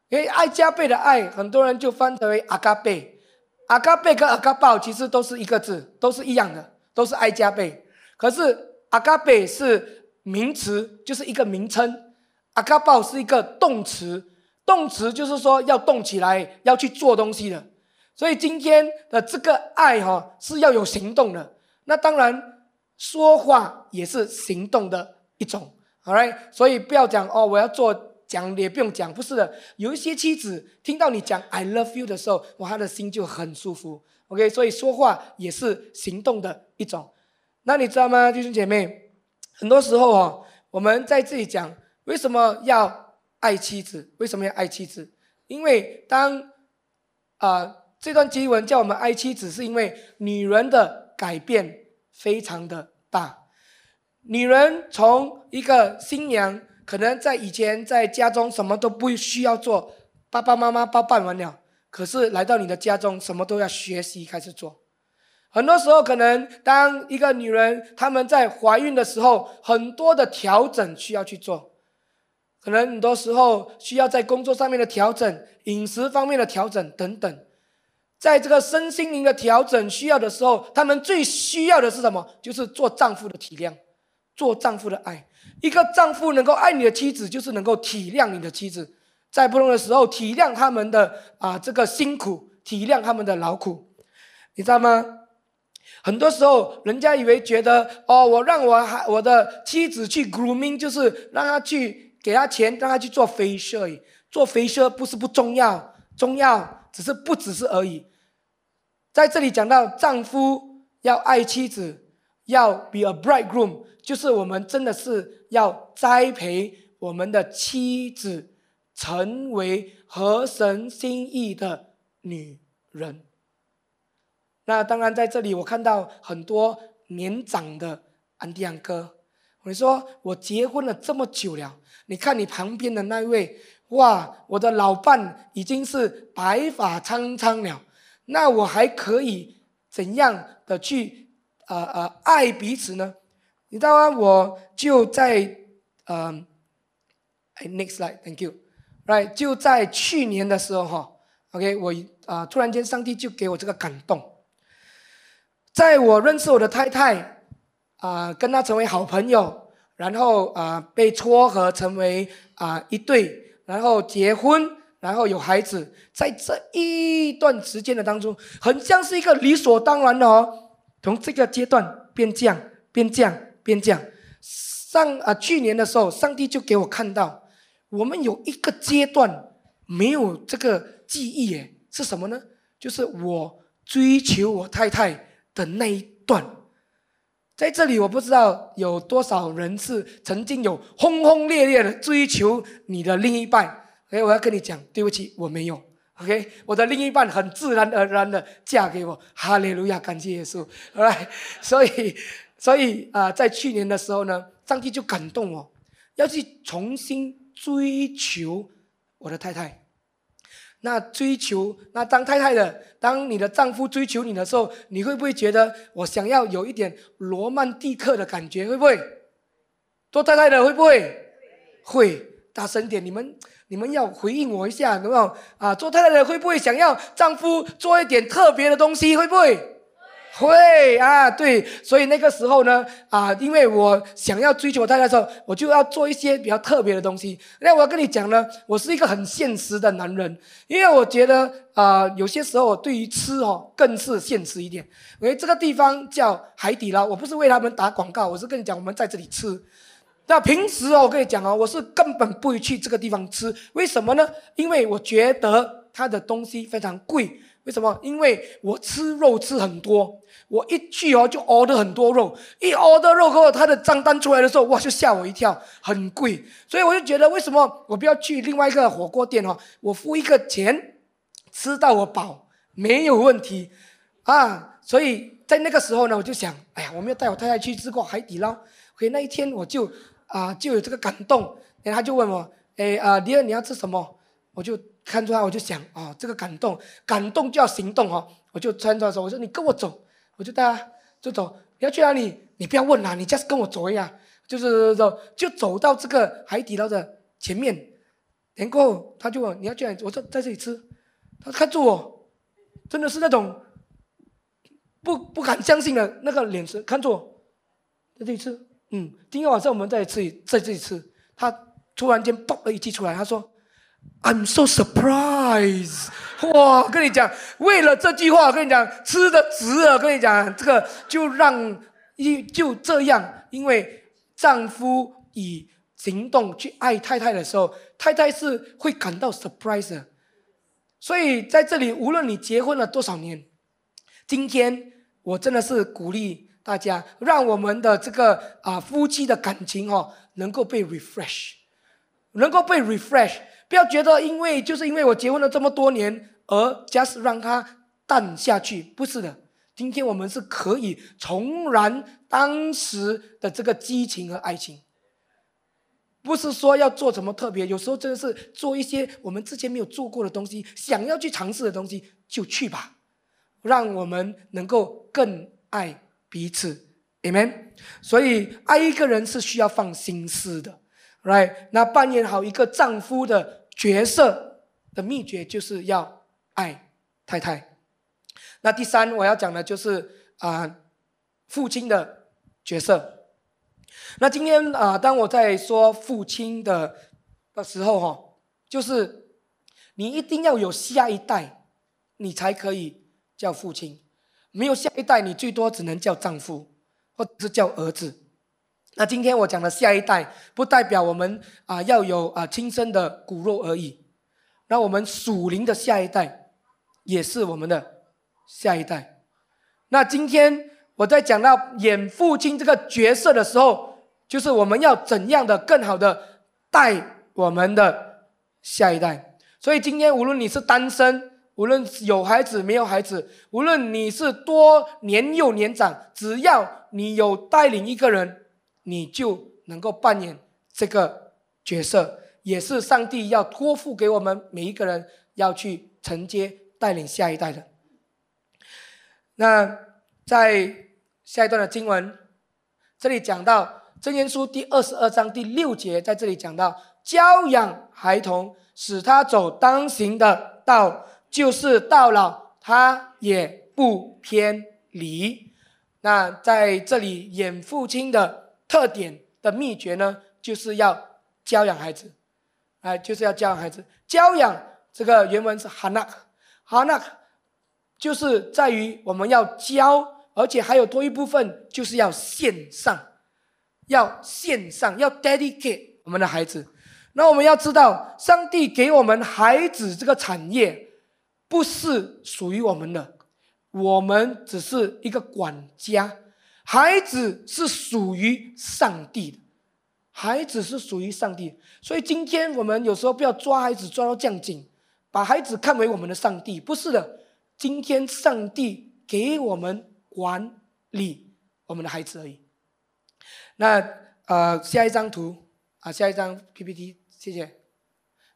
S10: 因为爱加倍的爱，很多人就翻成为阿嘎贝。阿嘎贝跟阿嘎鲍其实都是一个字，都是一样的，都是爱加倍。可是阿嘎贝是名词，就是一个名称；阿嘎鲍是一个动词，动词就是说要动起来，要去做东西的。所以今天的这个爱哈是要有行动的。那当然，说话也是行动的。一种，right，所以不要讲哦，我要做讲也不用讲，不是的。有一些妻子听到你讲 I love you 的时候，哇，她的心就很舒服。OK，所以说话也是行动的一种。那你知道吗，弟兄姐妹？很多时候哦，我们在这里讲为什么要爱妻子？为什么要爱妻子？因为当啊这段经文叫我们爱妻子，是因为女人的改变非常的大。女人从一个新娘，可能在以前在家中什么都不需要做，爸爸妈妈包办完了，可是来到你的家中，什么都要学习开始做。很多时候，可能当一个女人她们在怀孕的时候，很多的调整需要去做，可能很多时候需要在工作上面的调整、饮食方面的调整等等。在这个身心灵的调整需要的时候，他们最需要的是什么？就是做丈夫的体谅，做丈夫的爱。一个丈夫能够爱你的妻子，就是能够体谅你的妻子，在不同的时候体谅他们的啊这个辛苦，体谅他们的劳苦，你知道吗？很多时候，人家以为觉得哦，我让我还我的妻子去 grooming，就是让她去给她钱，让她去做肥舍。做肥舍不是不重要，重要只是不只是而已。在这里讲到丈夫要爱妻子，要 be a bridegroom，就是我们真的是要栽培我们的妻子，成为合神心意的女人。那当然，在这里我看到很多年长的安迪安哥，我说我结婚了这么久了，你看你旁边的那位，哇，我的老伴已经是白发苍苍了。那我还可以怎样的去呃呃爱彼此呢？你知道吗？我就在呃，next slide，thank you，right，就在去年的时候哈，OK，我啊突然间上帝就给我这个感动，在我认识我的太太啊，跟她成为好朋友，然后啊被撮合成为啊一对，然后结婚。然后有孩子，在这一段时间的当中，很像是一个理所当然的哦。从这个阶段变降，变降，边讲。上啊，去年的时候，上帝就给我看到，我们有一个阶段没有这个记忆，耶，是什么呢？就是我追求我太太的那一段。在这里，我不知道有多少人是曾经有轰轰烈烈的追求你的另一半。哎，我要跟你讲，对不起，我没有。OK，我的另一半很自然而然的嫁给我，哈利路亚，感谢耶稣。来，所以，所以啊，在去年的时候呢，上帝就感动我，要去重新追求我的太太。那追求，那当太太的，当你的丈夫追求你的时候，你会不会觉得我想要有一点罗曼蒂克的感觉？会不会？做太太的会不会？会，大声点，你们。你们要回应我一下，有没有啊？做太太的会不会想要丈夫做一点特别的东西？会不会？会啊，对。所以那个时候呢，啊，因为我想要追求我太太的时候，我就要做一些比较特别的东西。那我要跟你讲呢，我是一个很现实的男人，因为我觉得啊，有些时候我对于吃哦，更是现实一点。因为这个地方叫海底捞，我不是为他们打广告，我是跟你讲，我们在这里吃。那平时哦，我跟你讲哦，我是根本不会去这个地方吃，为什么呢？因为我觉得它的东西非常贵。为什么？因为我吃肉吃很多，我一去哦就 order 很多肉，一 order 肉后，他的账单出来的时候，哇，就吓我一跳，很贵。所以我就觉得，为什么我不要去另外一个火锅店哦？我付一个钱，吃到我饱，没有问题啊。所以在那个时候呢，我就想，哎呀，我没有带我太太去吃过海底捞。所以那一天我就。啊，就有这个感动，然后他就问我，哎啊，迪尔你要吃什么？我就看出来，我就想啊，这个感动，感动就要行动哦。我就穿着说，我说你跟我走，我就带他就走。你要去哪里？你不要问啦，你就是跟我走一样，就是走，就走到这个海底捞的前面。然后他就问你要去哪里？我说在这里吃。他看住我，真的是那种不不敢相信的那个脸色，看住我，在这里吃。嗯，今天晚上我们在这里在这里吃。他突然间爆了一句出来，他说：“I'm so surprised！” 哇，跟你讲，为了这句话，我跟你讲，吃的值了。跟你讲，这个就让一就这样，因为丈夫以行动去爱太太的时候，太太是会感到 surprise 的。所以在这里，无论你结婚了多少年，今天我真的是鼓励。大家，让我们的这个啊夫妻的感情哦，能够被 refresh，能够被 refresh。不要觉得因为就是因为我结婚了这么多年而 just 让它淡下去，不是的。今天我们是可以重燃当时的这个激情和爱情。不是说要做什么特别，有时候真的是做一些我们之前没有做过的东西，想要去尝试的东西就去吧，让我们能够更爱彼此，amen。所以爱一个人是需要放心思的，right？那扮演好一个丈夫的角色的秘诀就是要爱太太。那第三我要讲的就是啊，父亲的角色。那今天啊，当我在说父亲的的时候，哈，就是你一定要有下一代，你才可以叫父亲。没有下一代，你最多只能叫丈夫，或者是叫儿子。那今天我讲的下一代，不代表我们啊要有啊亲生的骨肉而已。那我们属灵的下一代，也是我们的下一代。那今天我在讲到演父亲这个角色的时候，就是我们要怎样的更好的带我们的下一代。所以今天无论你是单身，无论有孩子没有孩子，无论你是多年幼年长，只要你有带领一个人，你就能够扮演这个角色，也是上帝要托付给我们每一个人要去承接带领下一代的。那在下一段的经文，这里讲到。箴言书第二十二章第六节在这里讲到，教养孩童，使他走当行的道，就是到老他也不偏离。那在这里演父亲的特点的秘诀呢，就是要教养孩子，哎，就是要教养孩子。教养这个原文是 hanak 好，那就是在于我们要教，而且还有多一部分就是要献上。要献上，要 dedicate 我们的孩子。那我们要知道，上帝给我们孩子这个产业，不是属于我们的，我们只是一个管家。孩子是属于上帝的，孩子是属于上帝。所以今天我们有时候不要抓孩子抓到这样紧，把孩子看为我们的上帝，不是的。今天上帝给我们管理我们的孩子而已。那呃，下一张图啊，下一张 PPT，谢谢。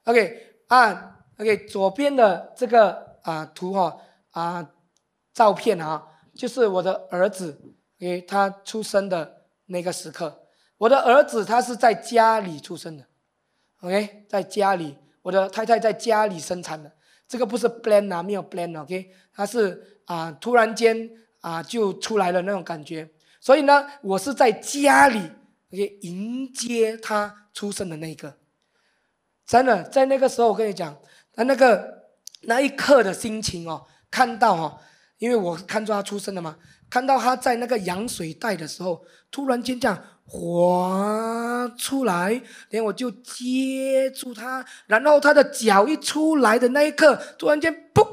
S10: OK 啊，OK，左边的这个啊图哈啊照片啊，就是我的儿子，OK，他出生的那个时刻。我的儿子他是在家里出生的，OK，在家里，我的太太在家里生产的。这个不是 plan 啊，没有 plan，OK，他是啊突然间啊就出来了那种感觉。所以呢，我是在家里，OK，迎接他出生的那一个。真的，在那个时候，我跟你讲，他那个那一刻的心情哦，看到哈，因为我看着他出生的嘛，看到他在那个羊水袋的时候，突然间这样滑出来，连我就接住他，然后他的脚一出来的那一刻，突然间，嘣，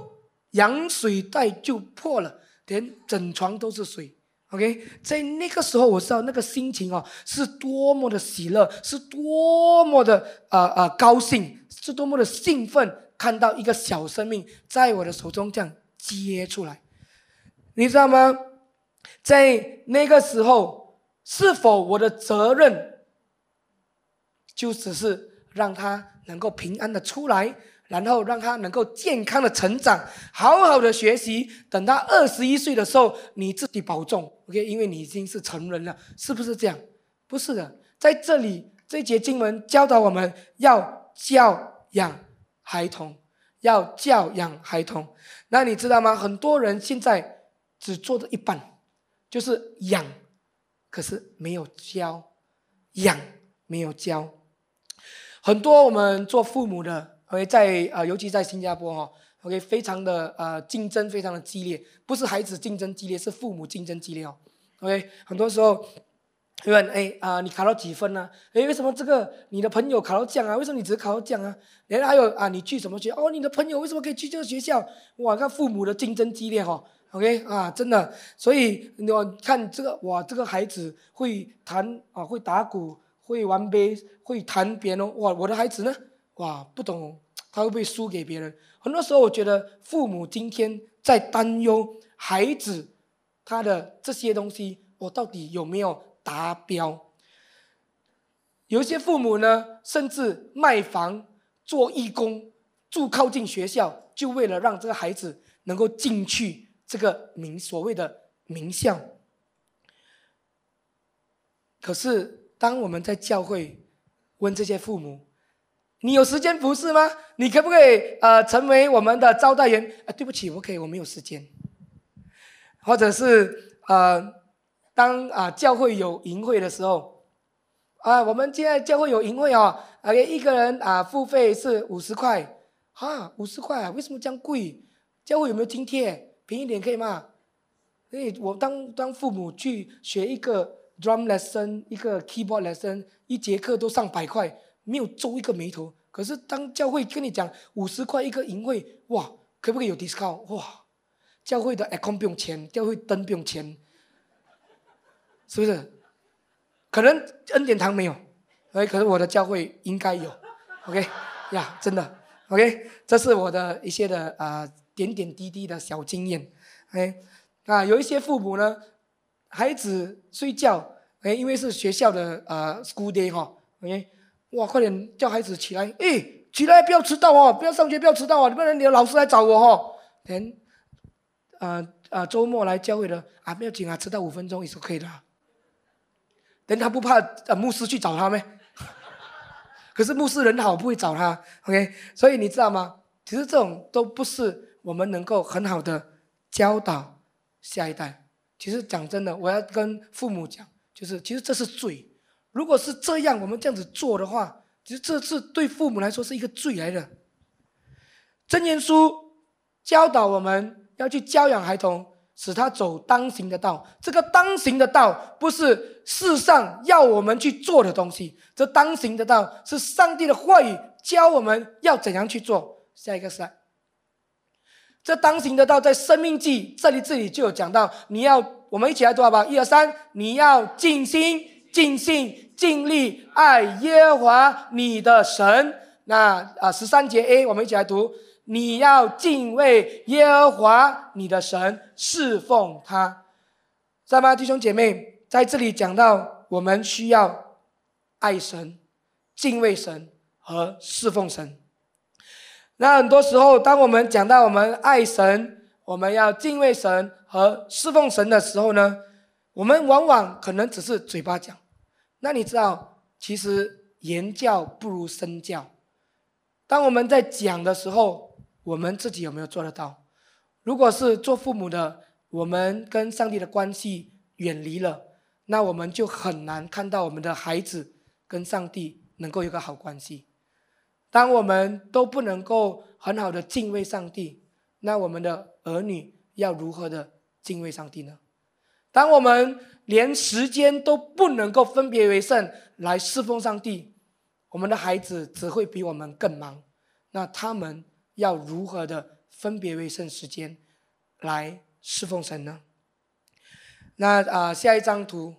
S10: 羊水袋就破了，连整床都是水。OK，在那个时候，我知道那个心情哦，是多么的喜乐，是多么的呃呃高兴，是多么的兴奋，看到一个小生命在我的手中这样接出来，你知道吗？在那个时候，是否我的责任就只是让他能够平安的出来？然后让他能够健康的成长，好好的学习。等他二十一岁的时候，你自己保重，OK？因为你已经是成人了，是不是这样？不是的，在这里这节经文教导我们要教养孩童，要教养孩童。那你知道吗？很多人现在只做的一半，就是养，可是没有教，养没有教。很多我们做父母的。OK，在呃，尤其在新加坡哈，OK，非常的呃竞争非常的激烈，不是孩子竞争激烈，是父母竞争激烈哦。OK，很多时候，问哎啊，你考到几分呢？哎，为什么这个你的朋友考到这样啊？为什么你只考到这样啊？然后还有啊，你去什么学？哦，你的朋友为什么可以去这个学校？哇，看父母的竞争激烈哈。OK 啊，真的，所以我看这个哇，这个孩子会弹啊，会打鼓，会玩杯，会弹别人哇，我的孩子呢？哇，不懂。他会不会输给别人？很多时候，我觉得父母今天在担忧孩子他的这些东西，我到底有没有达标？有一些父母呢，甚至卖房做义工，住靠近学校，就为了让这个孩子能够进去这个名所谓的名校。可是，当我们在教会问这些父母：“你有时间服侍吗？你可不可以呃成为我们的招待员？”啊，对不起，我可以，我没有时间。或者是呃，当啊教会有营会的时候，啊，我们现在教会有营会哦，啊，一个人啊付费是五十块，哈，五十块啊，为什么这样贵？教会有没有津贴？便宜点可以吗？所以我当当父母去学一个 drum lesson，一个 keyboard lesson，一节课都上百块，没有皱一个眉头。可是当教会跟你讲五十块一个营会，哇，可不可以有 discount？哇！教会的 account 不用钱，教会灯不用钱，是不是？可能恩典堂没有，哎，可是我的教会应该有，OK 呀，真的，OK，这是我的一些的啊点点滴滴的小经验，哎，啊，有一些父母呢，孩子睡觉，哎，因为是学校的呃 school day 哈，OK，哇，快点叫孩子起来，哎，起来不要迟到哦，不要上学不要迟到哦，你不然你的老师来找我哈，等。呃呃，周末来教会的啊，不要紧啊，迟到五分钟也是可以的。等他不怕呃牧师去找他吗？可是牧师人好，不会找他。OK，所以你知道吗？其实这种都不是我们能够很好的教导下一代。其实讲真的，我要跟父母讲，就是其实这是罪。如果是这样，我们这样子做的话，其实这是对父母来说是一个罪来的。真言书教导我们。要去教养孩童，使他走当行的道。这个当行的道，不是世上要我们去做的东西。这当行的道，是上帝的话语教我们要怎样去做。下一个是，这当行的道在生命记这里这里就有讲到，你要我们一起来读好不好？一二三，你要尽心、尽性、尽力爱耶和华你的神。那啊，十三节 A，我们一起来读。你要敬畏耶和华你的神，侍奉他，知道吗，弟兄姐妹？在这里讲到，我们需要爱神、敬畏神和侍奉神。那很多时候，当我们讲到我们爱神、我们要敬畏神和侍奉神的时候呢，我们往往可能只是嘴巴讲。那你知道，其实言教不如身教。当我们在讲的时候，我们自己有没有做得到？如果是做父母的，我们跟上帝的关系远离了，那我们就很难看到我们的孩子跟上帝能够有个好关系。当我们都不能够很好的敬畏上帝，那我们的儿女要如何的敬畏上帝呢？当我们连时间都不能够分别为圣来侍奉上帝，我们的孩子只会比我们更忙。那他们。要如何的分别为圣时间来侍奉神呢？那啊，下一张图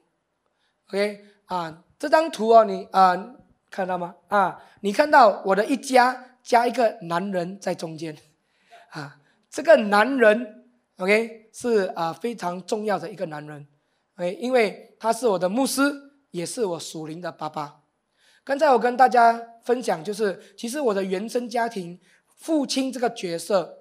S10: ，OK 啊，这张图哦，你啊看到吗？啊，你看到我的一家加一个男人在中间，啊，这个男人 OK 是啊非常重要的一个男人，OK，因为他是我的牧师，也是我属灵的爸爸。刚才我跟大家分享，就是其实我的原生家庭。父亲这个角色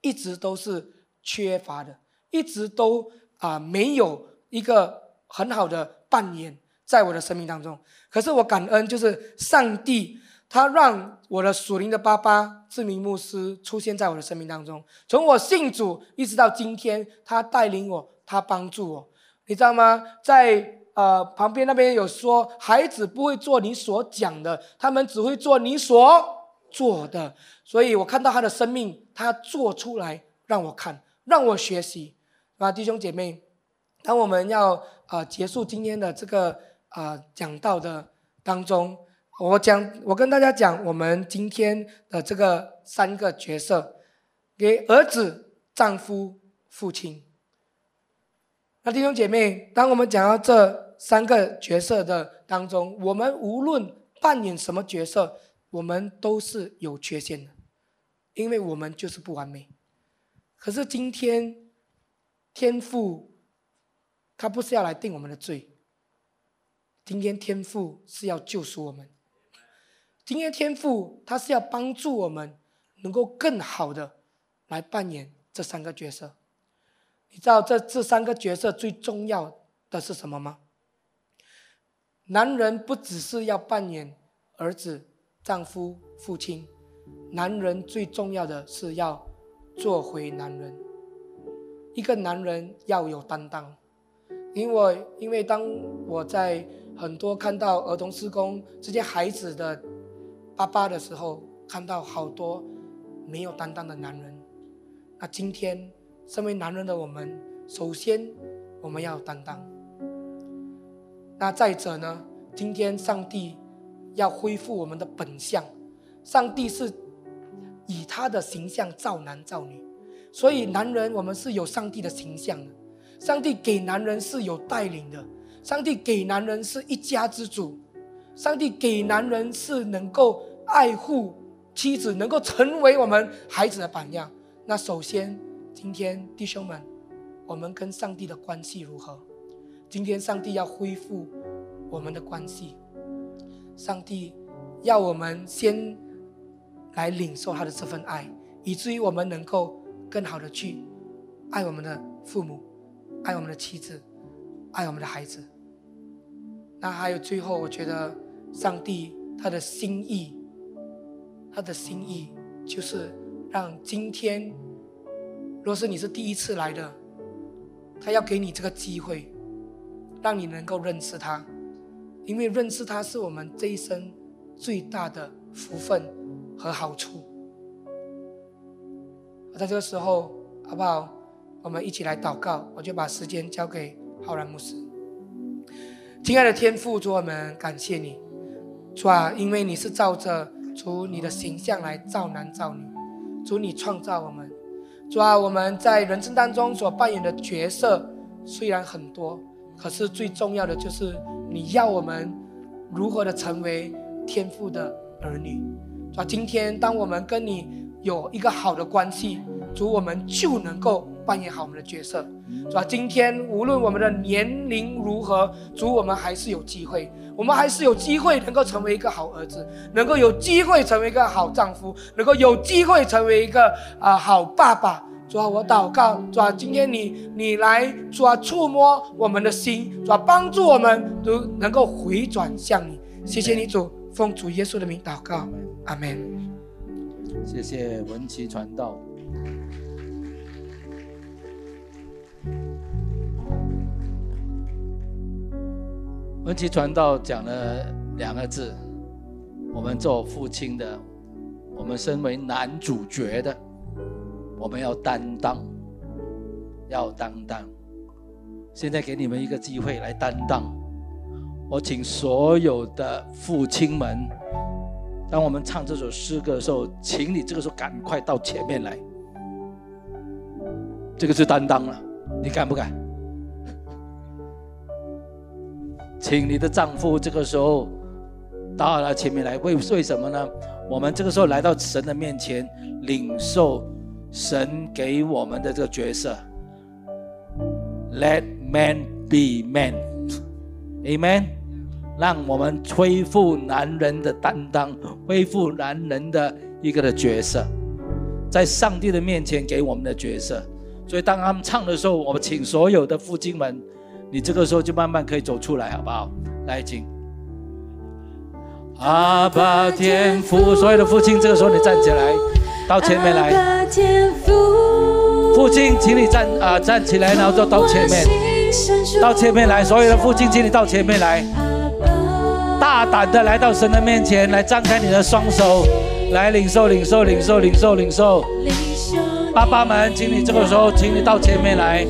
S10: 一直都是缺乏的，一直都啊没有一个很好的扮演在我的生命当中。可是我感恩，就是上帝他让我的属灵的爸爸志明牧师出现在我的生命当中。从我信主一直到今天，他带领我，他帮助我，你知道吗？在呃旁边那边有说，孩子不会做你所讲的，他们只会做你所。做的，所以我看到他的生命，他做出来让我看，让我学习，啊，弟兄姐妹，当我们要啊结束今天的这个啊讲道的当中，我讲，我跟大家讲，我们今天的这个三个角色，给儿子、丈夫、父亲。那弟兄姐妹，当我们讲到这三个角色的当中，我们无论扮演什么角色。我们都是有缺陷的，因为我们就是不完美。可是今天，天父他不是要来定我们的罪，今天天父是要救赎我们，今天天父他是要帮助我们，能够更好的来扮演这三个角色。你知道这这三个角色最重要的是什么吗？男人不只是要扮演儿子、丈夫、父亲，男人最重要的是要做回男人。一个男人要有担当，因为因为当我在很多看到儿童施工这些孩子的爸爸的时候，看到好多没有担当的男人。那今天身为男人的我们，首先我们要担当。那再者呢？今天上帝要恢复我们的本相，上帝是以他的形象造男造女，所以男人我们是有上帝的形象的。上帝给男人是有带领的，上帝给男人是一家之主，上帝给男人是能够爱护妻子，能够成为我们孩子的榜样。那首先，今天弟兄们，我们跟上帝的关系如何？今天上帝要恢复我们的关系，上帝要我们先来领受他的这份爱，以至于我们能够更好的去爱我们的父母，爱我们的妻子，爱我们的孩子。那还有最后，我觉得上帝他的心意，他的心意就是让今天，若是你是第一次来的，他要给你这个机会。让你能够认识他，因为认识他是我们这一生最大的福分和好处。在这个时候，好不好？我们一起来祷告。我就把时间交给浩然牧师。亲爱的天父，主我们感谢你，主啊，因为你是照着主你的形象来造男造女，主你创造我们，主啊，我们在人生当中所扮演的角色虽然很多。可是最重要的就是你要我们如何的成为天父的儿女，啊，今天当我们跟你有一个好的关系，主我们就能够扮演好我们的角色，是吧？今天无论我们的年龄如何，主我们还是有机会，我们还是有机会能够成为一个好儿子，能够有机会成为一个好丈夫，能够有机会成为一个啊好爸爸。主啊，我祷告，主啊，今天你你来，主啊，触摸我们的心，主啊，帮助我们都能够回转向你。谢谢你，主，奉主耶稣的名祷告，阿门。
S1: 谢谢文琪传道。文琪传道讲了两个字：我们做父亲的，我们身为男主角的。我们要担当，要担当。现在给你们一个机会来担当。我请所有的父亲们，当我们唱这首诗歌的时候，请你这个时候赶快到前面来。这个是担当了，你敢不敢？请你的丈夫这个时候到了前面来。为为什么呢？我们这个时候来到神的面前，领受。神给我们的这个角色，Let man be man，Amen。让我们恢复男人的担当，恢复男人的一个的角色，在上帝的面前给我们的角色。所以当他们唱的时候，我们请所有的父亲们，你这个时候就慢慢可以走出来，好不好？来，请阿爸天父，所有的父亲，这个时候你站起来。到前面来，父亲，请你站啊，站起来，然后就到前面，到前面来，所有的父亲，请你到前面来，大胆的来到神的面前，来张开你的双手，来领受，领受，领受，领受，领受。爸爸们，请你这个时候，请你到前面来。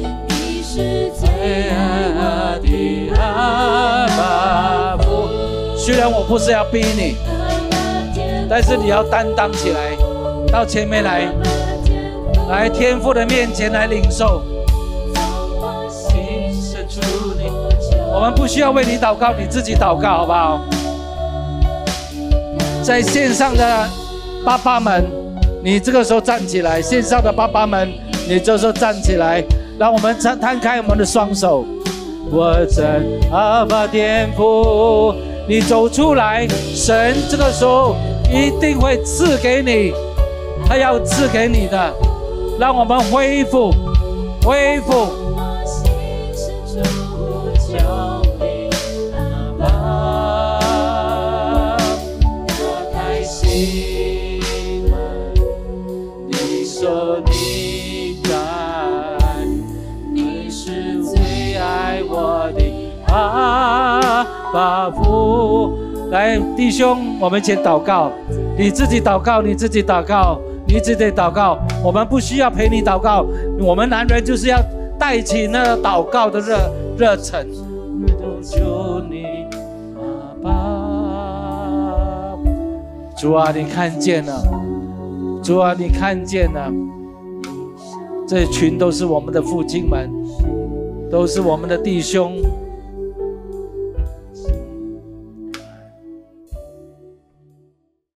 S1: 虽然我不是要逼你，但是你要担当起来。到前面来，来天父的面前来领受。我们不需要为你祷告，你自己祷告好不好？在线上的爸爸们，你这个时候站起来；线上的爸爸们，你这时候站起来。让我们摊摊开我们的双手，我真无法颠覆。你走出来，神这个时候一定会赐给你，他要赐给你的，让我们恢复，恢复。爸父。来，弟兄，我们先祷告，你自己祷告，你自己祷告，你自己祷告。我们不需要陪你祷告，我们男人就是要带起那个祷告的热热忱。求你，阿爸。主啊，你看见了，主啊，你看见了，这群都是我们的父亲们，都是我们的弟兄。